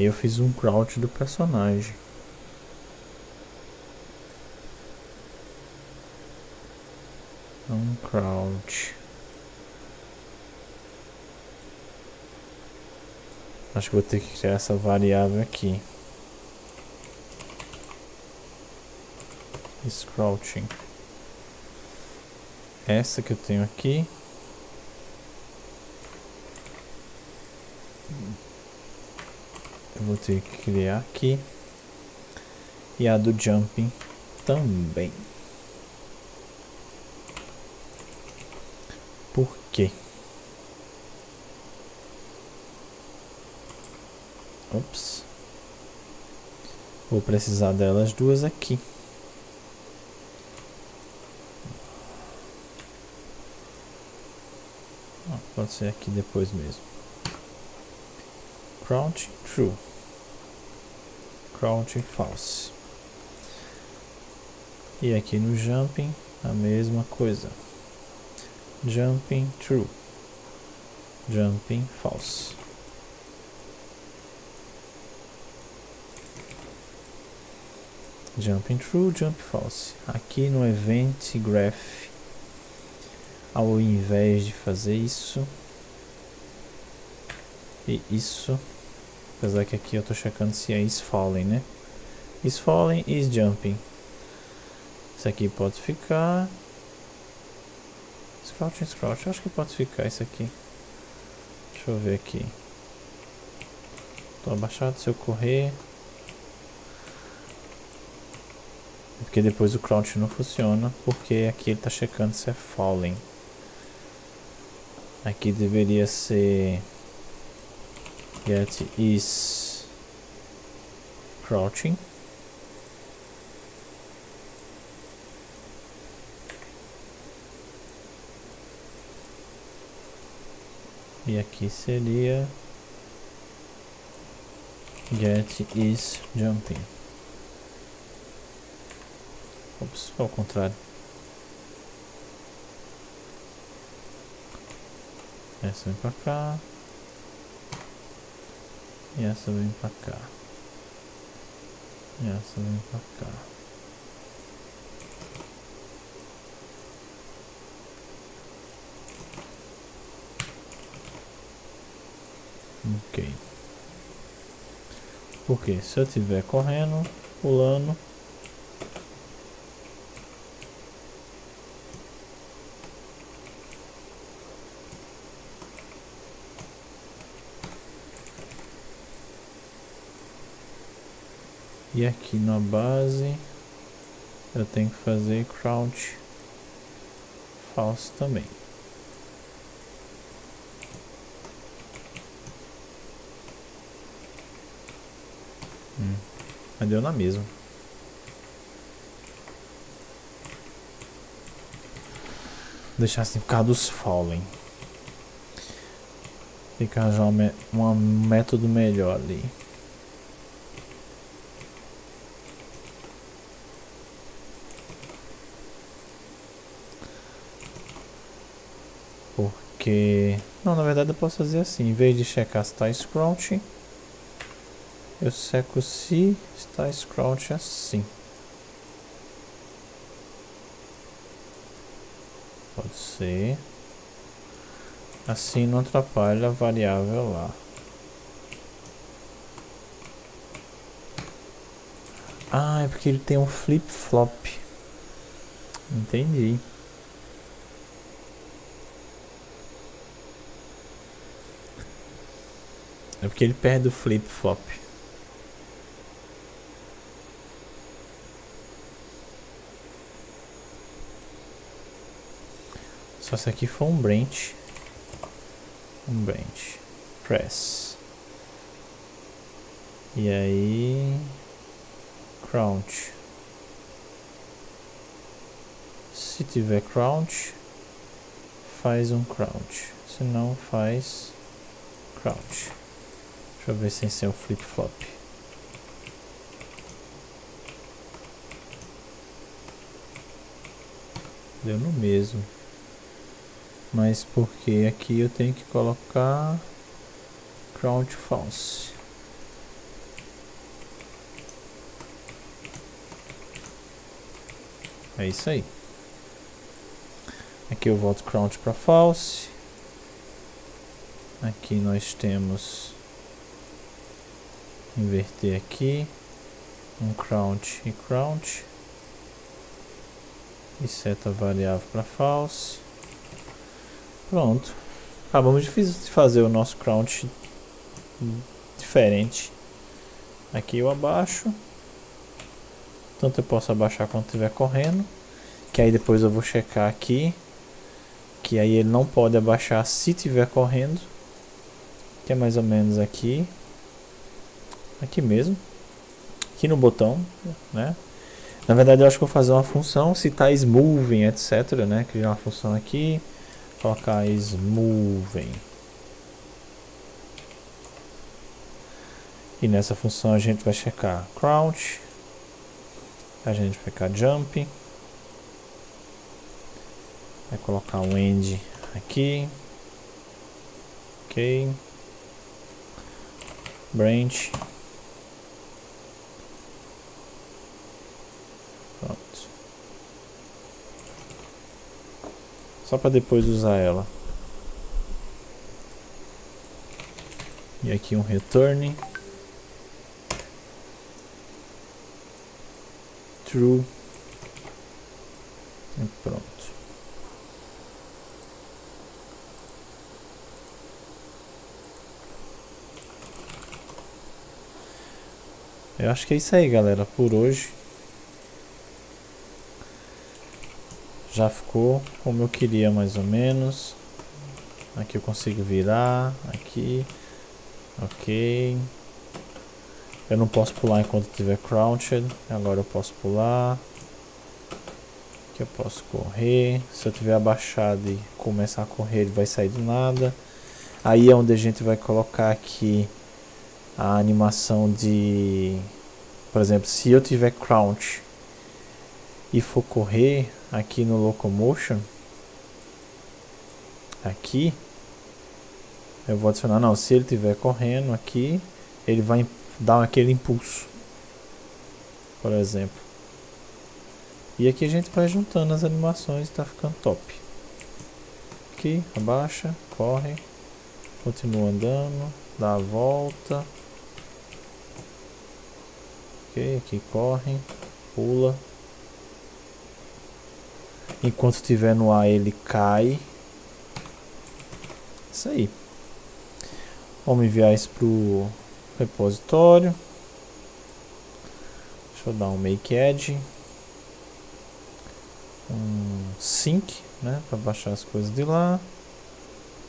Speaker 2: Aí eu fiz um crouch do personagem. Um crouch. Acho que vou ter que criar essa variável aqui. Scrouching. Essa que eu tenho aqui. Eu vou ter que criar aqui. E a do jumping também. Quê? Ops. Vou precisar delas duas aqui. Ah, pode ser aqui depois mesmo. Crouch true crouch false. E aqui no jumping, a mesma coisa. Jumping true. Jumping false. Jumping true, jump false. Aqui no event graph, ao invés de fazer isso e isso, Apesar que aqui eu tô checando se é is falling, né? Is falling, is jumping. Isso aqui pode ficar. Scrouch, scrouch. Acho que pode ficar isso aqui. Deixa eu ver aqui. Tô abaixado se eu correr. Porque depois o crouch não funciona. Porque aqui ele tá checando se é falling. Aqui deveria ser get is crouching e aqui seria get is jumping Ops, ao contrário. Essa vem pra cá. E essa vem pra cá. E essa vem pra cá. Ok. Porque se eu estiver correndo, pulando, E aqui na base eu tenho que fazer crouch falso também. Deu na mesma. Vou deixar assim por causa dos fallen. Ficar já um, método melhor ali. Porque... Não, na verdade eu posso fazer assim. Em vez de checar se está scrouch, eu seco se está scrouch assim. Pode ser. Assim não atrapalha a variável lá. Ah, é porque ele tem um flip-flop. Entendi. É porque ele perde o flip-flop. Só se aqui for um branch. Um branch. Press. E aí... Crouch. Se tiver crouch, faz um crouch. Se não, faz crouch. Deixa eu ver sem ser o flip-flop. Deu no mesmo. Mas porque aqui eu tenho que colocar crouch false. É isso aí. Aqui eu volto crouch para false. Aqui nós temos inverter aqui um crouch e crouch e seta variável para false pronto. Acabamos de fazer o nosso crouch diferente. Aqui eu abaixo. Tanto eu posso abaixar quando estiver correndo que aí depois eu vou checar aqui que aí ele não pode abaixar se estiver correndo que é mais ou menos aqui. Aqui mesmo, aqui no botão, né? Na verdade eu acho que vou fazer uma função, citar smoothing, etc, né? Criar uma função aqui, colocar smoothing. E nessa função a gente vai checar crouch, a gente vai checar jump, vai colocar um end aqui, ok, branch, Só para depois usar ela. E aqui um return. True. E pronto. Eu acho que é isso aí, galera, por hoje. Já ficou como eu queria mais ou menos. Aqui eu consigo virar aqui. Ok. Eu não posso pular enquanto estiver crouched. Agora eu posso pular. Aqui eu posso correr. Se eu tiver abaixado e começar a correr ele vai sair do nada. Aí é onde a gente vai colocar aqui a animação de por exemplo se eu tiver crouch e for correr aqui no locomotion, aqui, eu vou adicionar, não, se ele estiver correndo aqui, ele vai dar aquele impulso, por exemplo. E aqui a gente vai juntando as animações e tá ficando top. Aqui, abaixa, corre, continua andando, dá a volta. Ok, aqui corre, pula. Enquanto estiver no ar ele cai. Isso aí. Vamos enviar isso pro repositório. Deixa eu dar um make edge. Um sync, né, para baixar as coisas de lá.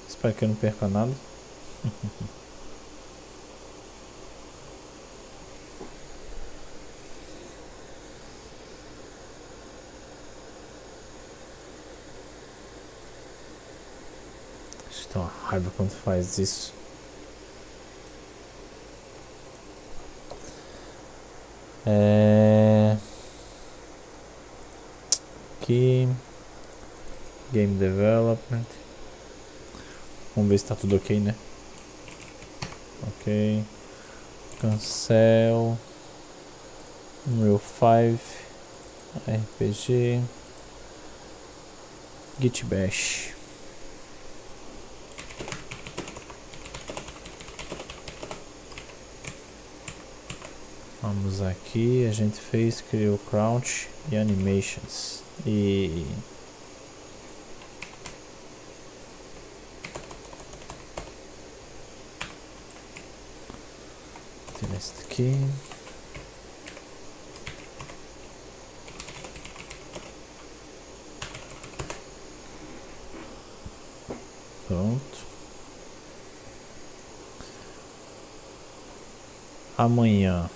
Speaker 2: Espero que eu não perca nada. *laughs* Estou uma raiva quando faz isso. É... Aqui. Game Development. Vamos ver se está tudo ok, né? Ok. Cancel. Unreal 5. RPG. Git Bash. Vamos aqui, a gente fez, criou Crouch e Animations. E Tira esse daqui. Pronto. Amanhã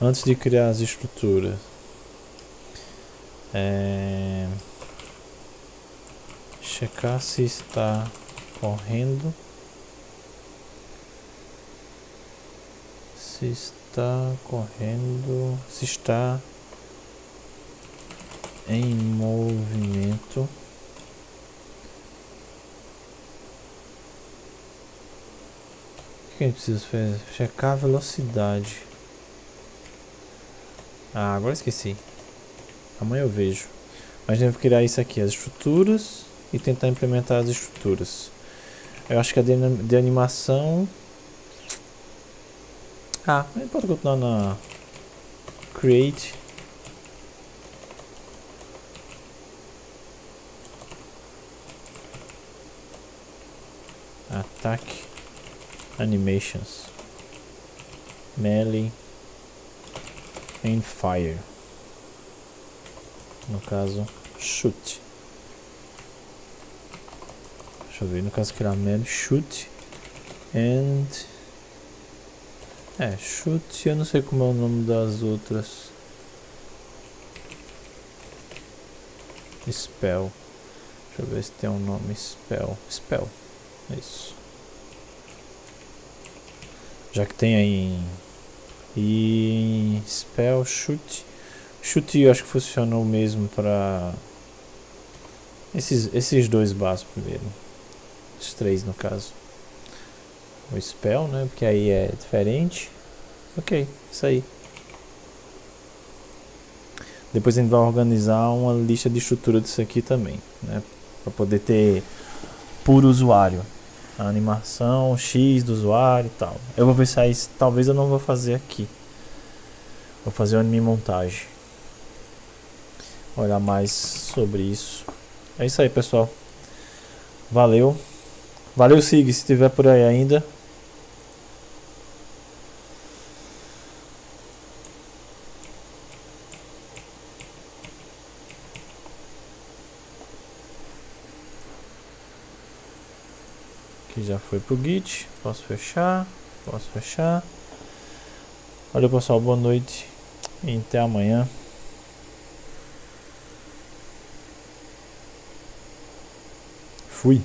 Speaker 2: antes de criar as estruturas. É, checar se está correndo. Se está correndo, se está em movimento. O que a gente precisa fazer? Checar a velocidade. Ah, agora esqueci. Amanhã eu vejo. Mas devo criar isso aqui, as estruturas e tentar implementar as estruturas. Eu acho que a de, de animação... Ah, pode continuar na Create. Attack Animations Melee and fire. No caso, shoot. Deixa eu ver, no caso melee, shoot and é, shoot, eu não sei como é o nome das outras. Spell. Deixa eu ver se tem um nome spell. Spell. É isso. Já que tem aí e spell chute. Chute eu acho que funciona o mesmo para esses, esses dois básicos primeiro. Esses três no caso. O spell, né? Porque aí é diferente. Ok, isso aí. Depois a gente vai organizar uma lista de estrutura disso aqui também, né? Para poder ter por usuário a animação X do usuário e tal. Eu vou ver se aí, talvez eu não vou fazer aqui. Vou fazer uma anime montagem. Olhar mais sobre isso. É isso aí, pessoal. Valeu. Valeu, Sig, se estiver por aí ainda. Já foi pro Git. Posso fechar. Posso fechar. Valeu pessoal, boa noite. E até amanhã. Fui.